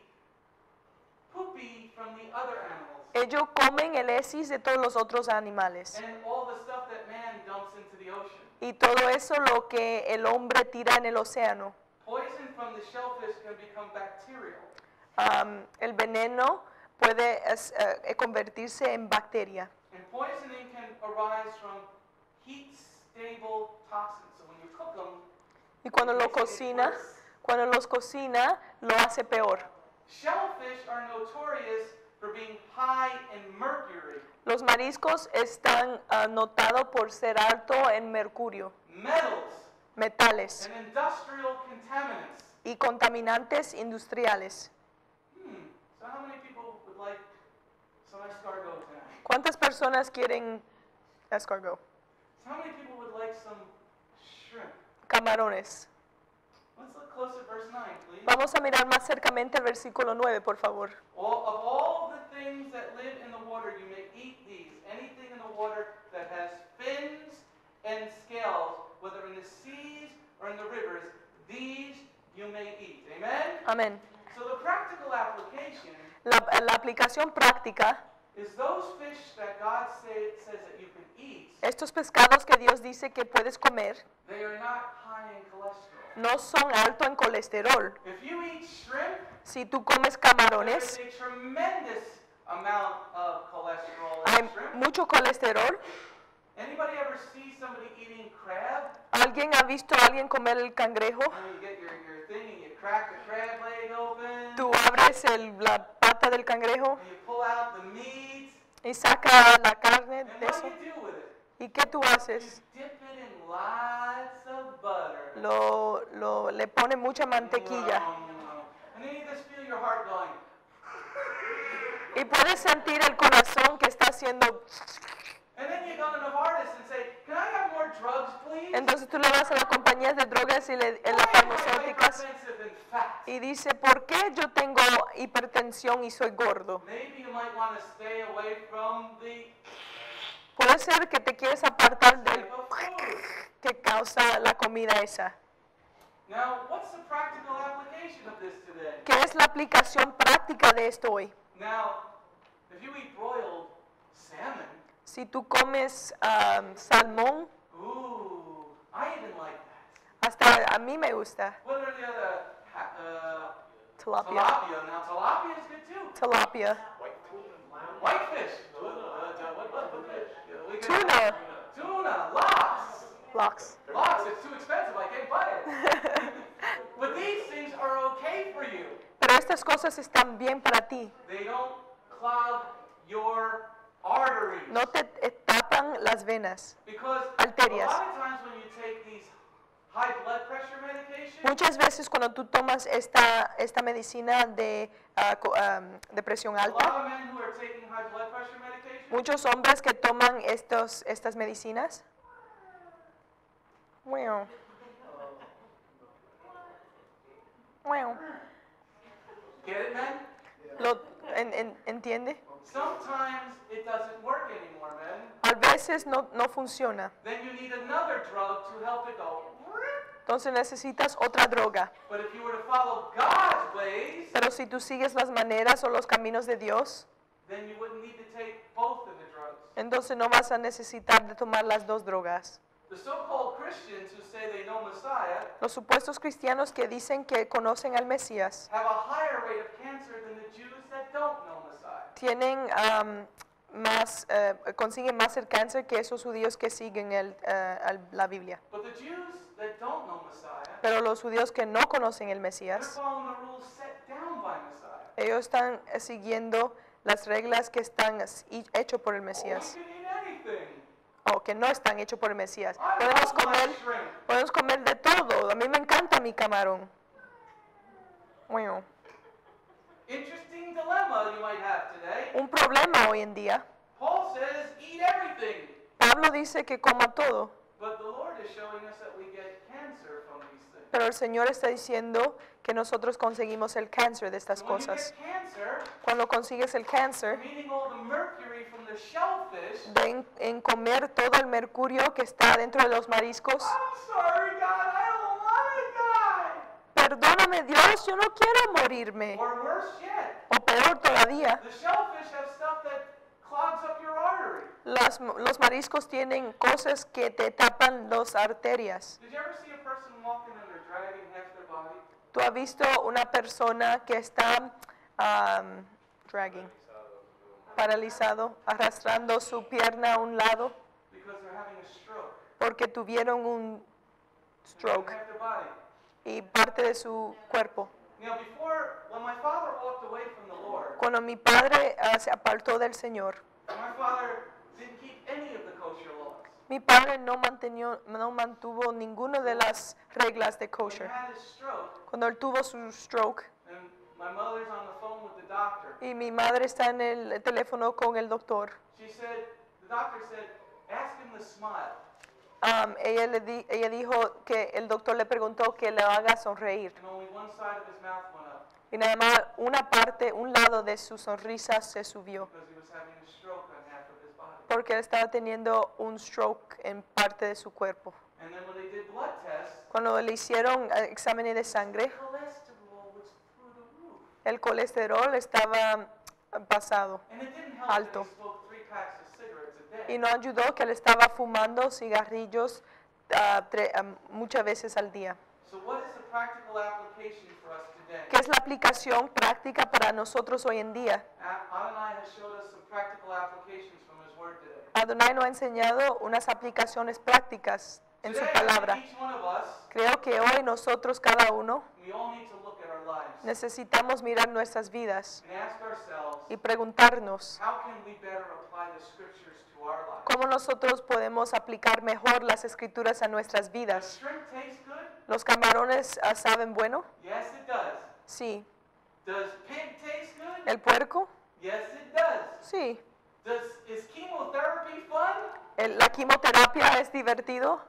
poopy from the other animals Ellos comen el hecis de todos los otros animales. and all the stuff that man dumps into the ocean. Y todo eso lo que el hombre tira en el océano. Poison from the shellfish can become bacterial. El veneno puede es, eh, convertirse en bacteria. And poisoning can arise from heat stable toxins. So when you cook them, Y cuando lo cocina, cuando los cocina, lo hace peor. shellfish are notorious for being high in mercury, Los mariscos están ah, notados por ser alto en mercurio, metals, metales and industrial contaminants. y contaminantes industriales. Hmm. So how many people would like some escargot tonight? ¿Cuántas personas quieren escargot? So how many people would like some shrimp? Camarones. Let's look close at verse 9, please. Vamos a mirar más cercamente el versículo 9, por favor. All, of all the things that live in the water, you may eat these. Anything in the water that has fins and scales, whether in the seas or in the rivers, these you may eat. Amen? Amén. So the practical application La, la aplicación práctica, estos pescados que Dios dice que puedes comer, they are not high in cholesterol. no son alto en colesterol. If you eat shrimp, Si tú comes camarones, hay mucho colesterol. Anybody ever see somebody eating crab? ¿Alguien ha visto a alguien comer el cangrejo? Tú abres el- la pata del cangrejo y saca la carne de eso. ¿Y qué tú haces? Lo, lo- le pones mucha mantequilla. Y puedes sentir el corazón que está haciendo... And then you go to Novartis and say, Can I have more drugs, please? Entonces tú le vas a las compañías de drogas y le, en las farmacéuticas y dice, ¿por qué yo tengo hipertensión y soy gordo? Maybe you might want to stay away from the Puede ser que te quieres apartar del que causa la comida esa. Now, what's the practical application of this today? ¿Qué es la aplicación práctica de esto hoy? Now, if you eat broiled salmon, Si tú comes um, salmón, ooh, I even like that. hasta a mí me gusta What are the other? Uh, tilapia. tilapia. Now, tilapia is good too. Tilapia. Whitefish. Uh, uh, what, what, what fish? Uh, we can- Tuna. Tuna. Lox. Lox. Lox. It's too expensive. I can't buy it. but these things are okay for you. Pero estas cosas están bien para ti. They don't clog your. No te tapan las venas. Arterias. Muchas veces cuando tú tomas esta, esta medicina de, co- am, de presión alta, muchos hombres que toman estos, estas medicinas, Bueno. Bueno. get it, men? Lo, en- en- ¿Entiende? Sometimes it doesn't work anymore. A veces no, no funciona. Then you need another drug to help it go. Entonces necesitas otra droga. But if you were to follow God's ways, Pero si tú sigues las maneras o los caminos de Dios, then you wouldn't need to take both of the drugs. entonces no vas a necesitar de tomar las dos drogas. The so-called Christians who say they know Messiah Los supuestos cristianos que dicen que conocen al Mesías have a higher rate of cancer than the Jews that don't know. Tienen más, eh, consiguen más el cáncer que esos judíos que siguen el, al- la Biblia. Pero los judíos que no conocen el Mesías, ellos están eh, siguiendo las reglas que están hechas por el Oh, Mesías anything. o que no están hechos por el Mesías. Podemos comer, podemos comer de todo. A mí me encanta mi camarón. Bueno, Un problema hoy en día. Paul says, eat everything. Pablo dice que coma todo, But the Lord is showing us that we get cancer from these things. pero el Señor está diciendo que nosotros conseguimos el cáncer de estas cosas. get cancer, Cuando consigues el cáncer, de en, comer todo el mercurio que está dentro de los mariscos. Perdóname Dios, yo no quiero morirme. O peor todavía, las- los mariscos tienen cosas que te tapan las arterias. Did you ever see a person walking and they're dragging half their body? ¿Tú has visto una persona que está um, dragging, paralizado, arrastrando su pierna a un lado because they're having a stroke. porque tuvieron un stroke y parte de su cuerpo? Now, before, when my father walked away from the Lord, Cuando mi padre ah, se apartó del Señor, my father didn't keep any of the kosher laws. mi padre no, mantenió- no mantuvo ninguna de las reglas de kosher. had his stroke, Cuando él tuvo su stroke and my mother's on the phone with the doctor, y mi madre está en el teléfono con el doctor, um, ella, le di- ella dijo que el doctor le preguntó que le haga sonreír. Y nada más una parte, un lado de su sonrisa se subió. Porque él estaba teniendo un stroke en parte de su cuerpo. Cuando le hicieron eh, exámenes de sangre, el colesterol estaba eh, pasado. Alto. Y no ayudó que él estaba fumando cigarrillos ah, tre- ah, muchas veces al día. So what is the practical application for us today? ¿Qué es la aplicación práctica para nosotros hoy en día? Adonai has showed us some practical applications from his word today. Adonai nos ha enseñado unas aplicaciones prácticas en su palabra. each one of us, Creo que hoy nosotros, cada uno, we all need to look at our lives necesitamos mirar nuestras vidas and ask ourselves, y preguntarnos how can we better apply the scriptures? Cómo nosotros podemos aplicar mejor las escrituras a nuestras vidas. ¿Los camarones ah, saben bueno? Sí. ¿El puerco? Sí. ¿La quimioterapia es divertido?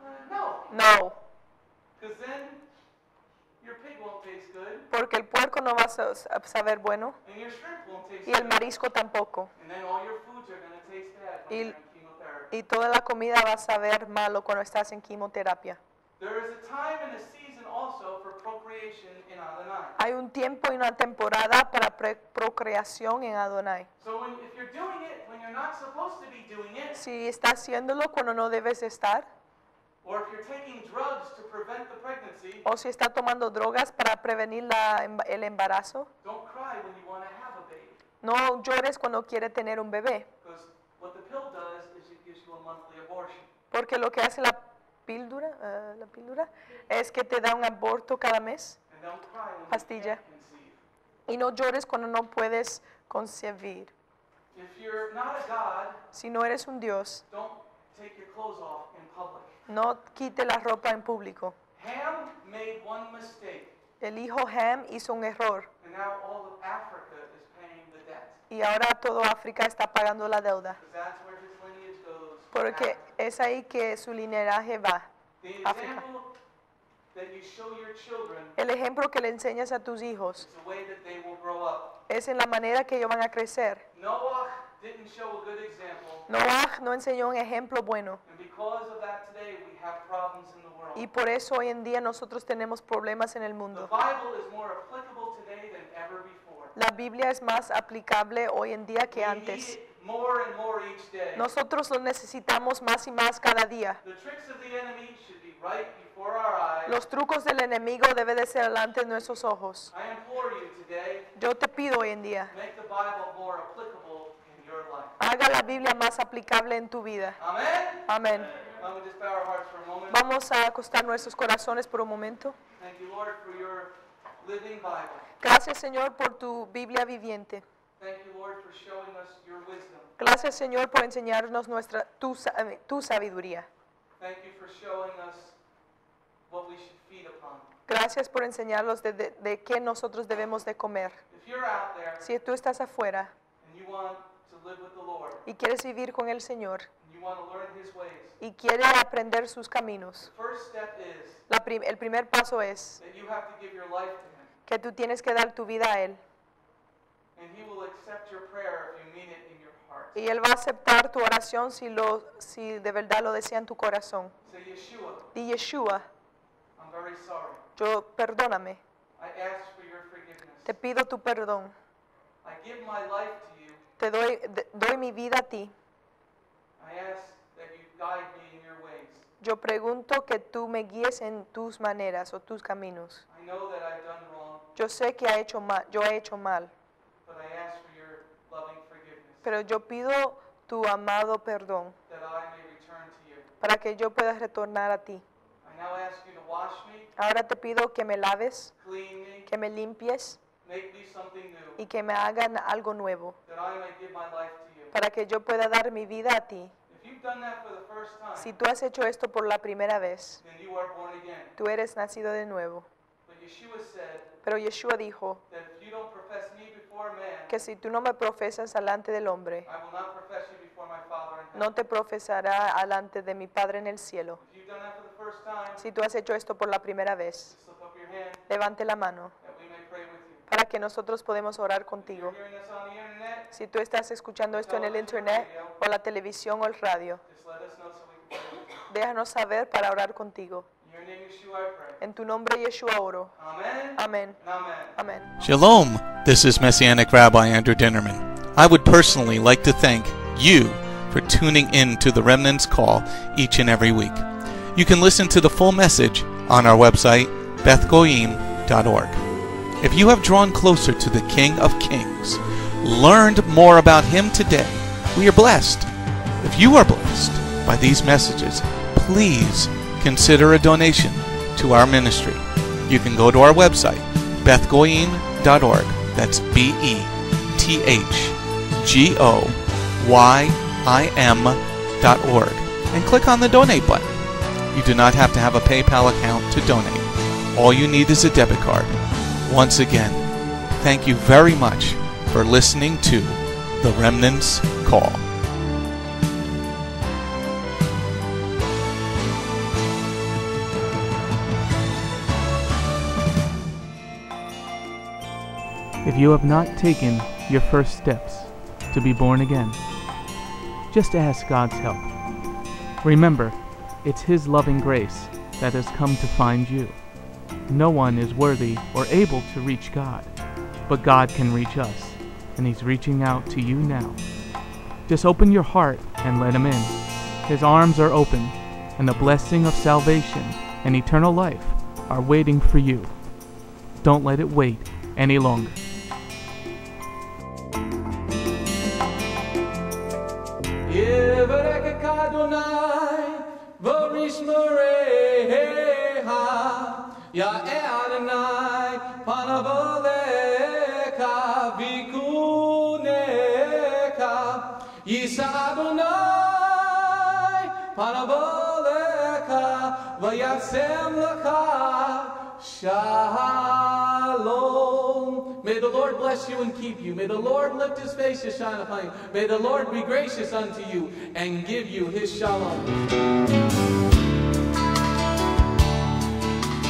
Uh, no, No, because then your pig won't taste good, porque el puerco no va a sa- a saber bueno and your shrimp won't taste y el good, marisco tampoco. Y-. Y toda la comida va a saber malo cuando estás en quimioterapia. There is a time and a season also for procreation in Adonai. Hay un tiempo y una temporada para procreación en Adonai. So when, if you're doing it when you're not supposed to be doing it, Si estás haciéndolo cuando no debes estar, or if you're taking drugs to prevent the pregnancy, o si estás tomando drogas para prevenir la el embarazo, don't cry when you want to have a baby. no llores cuando quieres tener un bebé, Because what the pill does is it gives you a monthly abortion. Porque lo que hace la píldora, eh, la píldora es que te da un aborto cada mes. Pastilla. Y no llores cuando no puedes concebir. If you're not a God, Si no eres un Dios, don't take your clothes off in public. no quite la ropa en público. Ham made one mistake, El hijo Ham hizo un error and now all of Africa is paying the debt. y ahora todo África está pagando la deuda. Because that's where his lineage goes. Porque es ahí que su linaje va. África. El ejemplo que le enseñas a tus hijos es en la manera que ellos van a crecer. Noah no enseñó un ejemplo bueno y por eso hoy en día nosotros tenemos problemas en el mundo. La Biblia es más aplicable hoy en día que antes. More and more each day. Nosotros lo necesitamos más y más cada día. The tricks of the enemy should be right before our eyes. Los trucos del enemigo deben de ser delante de nuestros ojos. I implore you today, Yo te pido hoy en día, make the Bible more applicable in your life. haga la Biblia más aplicable en tu vida. Amen? Amén. Let me just bow our hearts for a moment. Vamos a acostar nuestros corazones por un momento. Thank you, Lord, for your living Bible. Gracias Señor por tu Biblia viviente. Thank you, Lord, for showing us your wisdom. Gracias Señor por enseñarnos nuestra, tu, tu sabiduría. Gracias por enseñarnos de, de, de qué nosotros debemos de comer. If you're out there Si tú estás afuera and you want to live with the Lord, y quieres vivir con el Señor and you want to learn His ways, y quieres aprender sus the caminos, first step is la prim- el primer paso es that you have to give your life to Him, que tú tienes que dar tu vida a Él. Y Él va a aceptar tu oración si, lo, si de verdad lo desea en tu corazón. Di Yeshua, I'm very sorry. yo perdóname, I ask for your forgiveness. te pido tu perdón, I give my life to you. te doy, de- doy mi vida a ti. I ask that you guide me in your ways. Yo pregunto que tú me guíes en tus maneras o tus caminos. I I know that I've done wrong, Yo sé que ha hecho mal, yo he hecho mal, but I ask for your loving forgiveness, pero yo pido tu amado perdón that I may return to you. para que yo pueda retornar a ti. I now ask you to wash me, Ahora te pido que me laves, clean me, que me limpies make me something new, y que me hagan algo nuevo, that I may give my life to you. para que yo pueda dar mi vida a ti. If you've done that for the first time, Si tú has hecho esto por la primera vez, then you are born again. tú eres nacido de nuevo. But Yeshua said Pero Yeshua dijo that if you don't profess me before man, que si tú no me profesas delante del hombre, no te profesará delante de mi Padre en el cielo. Si tú has hecho esto por la primera vez, levante la mano para que nosotros podamos orar contigo. Si tú estás escuchando esto en el internet o la televisión o el radio, just let us know so we can pray with you. déjanos saber para orar contigo. En tu nombre, Yeshua, oro. Amen. Amén. Amén. Shalom, this is Messianic Rabbi Andrew Dinnerman. I would personally like to thank you for tuning in to the Remnants Call each and every week. You can listen to the full message on our website, bethgoim.org. If you have drawn closer to the King of Kings, learned more about Him today, we are blessed. If you are blessed by these messages, please consider a donation to our ministry. You can go to our website, bethgoyim.org. That's B E T H G O Y I M dot org. And click on the donate button. You do not have to have a PayPal account to donate. All you need is a debit card. Once again, thank you very much for listening to The Remnants Call. If you have not taken your first steps to be born again, just ask God's help. Remember, it's His loving grace that has come to find you. No one is worthy or able to reach God, but God can reach us, and He's reaching out to you now. Just open your heart and let Him in. His arms are open, and the blessing of salvation and eternal life are waiting for you. Don't let it wait any longer. Adonai, Varishmereha, Ya Adonai, Panavalecha, Vikuneka, Yisa Adonai, Panavalecha, Vayasem Lecha, Shalom. May the Lord bless you and keep you. May the Lord lift his face to shine upon you. May the Lord be gracious unto you and give you his shalom.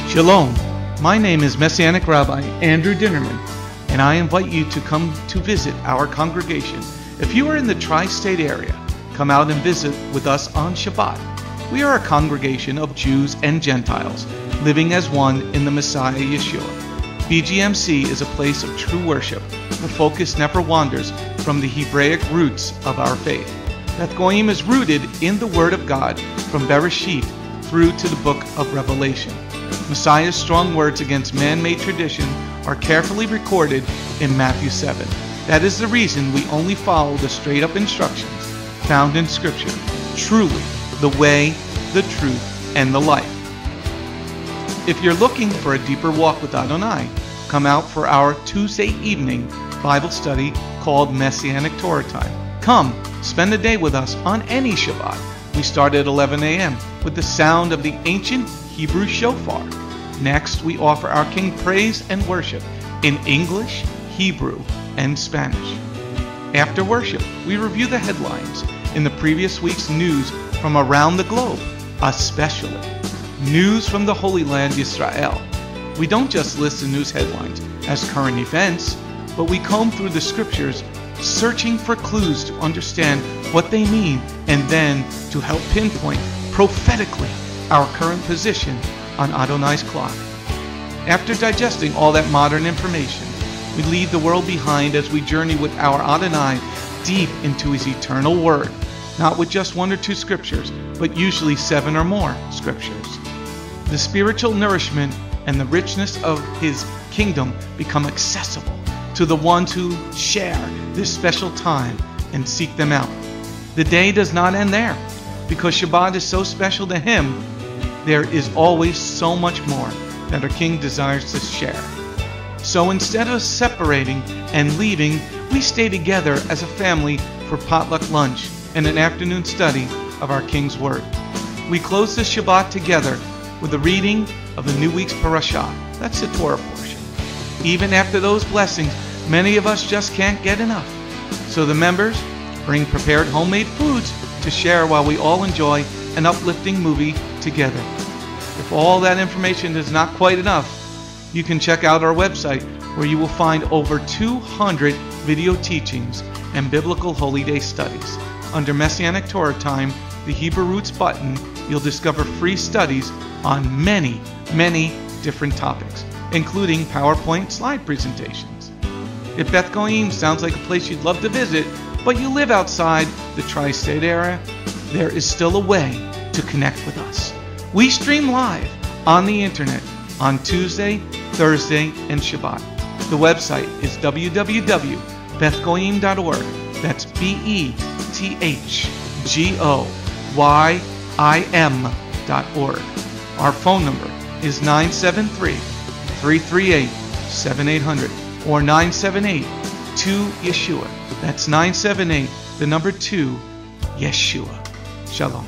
Shalom. My name is Messianic Rabbi Andrew Dinnerman, and I invite you to come to visit our congregation. If you are in the tri state area, come out and visit with us on Shabbat. We are a congregation of Jews and Gentiles living as one in the Messiah Yeshua. BGMC is a place of true worship. The focus never wanders from the Hebraic roots of our faith. Beth Goyim is rooted in the Word of God from Bereshit through to the book of Revelation. Messiah's strong words against man made tradition are carefully recorded in Matthew 7. That is the reason we only follow the straight up instructions found in Scripture. Truly, the way, the truth, and the life. If you're looking for a deeper walk with Adonai, come out for our Tuesday evening Bible study called Messianic Torah Time. Come, spend a day with us on any Shabbat. We start at 11 a.m. with the sound of the ancient Hebrew shofar. Next, we offer our King praise and worship in English, Hebrew, and Spanish. After worship, we review the headlines in the previous week's news from around the globe, especially news from the Holy Land, Israel. We don't just list the news headlines as current events, but we comb through the scriptures, searching for clues to understand what they mean and then to help pinpoint prophetically our current position on Adonai's clock. After digesting all that modern information, we leave the world behind as we journey with our Adonai deep into his eternal word, not with just one or two scriptures, but usually seven or more scriptures. The spiritual nourishment and the richness of His kingdom become accessible to the ones who share this special time and seek them out. The day does not end there. Because Shabbat is so special to Him, there is always so much more that our King desires to share. So instead of separating and leaving, we stay together as a family for potluck lunch and an afternoon study of our King's Word. We close the Shabbat together with the reading of the new week's parashah. That's the Torah portion. Even after those blessings, many of us just can't get enough. So the members bring prepared homemade foods to share while we all enjoy an uplifting movie together. If all that information is not quite enough, you can check out our website where you will find over 200 video teachings and biblical holy day studies. Under Messianic Torah Time, the Hebrew Roots button, you'll discover free studies on many, many different topics, including PowerPoint slide presentations. If Beth Goyim sounds like a place you'd love to visit, but you live outside the tri state area, there is still a way to connect with us. We stream live on the internet on Tuesday, Thursday, and Shabbat. The website is www.bethgoyim.org. That's B E T H G O Y I M dot org. Our phone number is 973 338 7800 or 978 2 Yeshua. That's 978, the number 2 Yeshua. Shalom.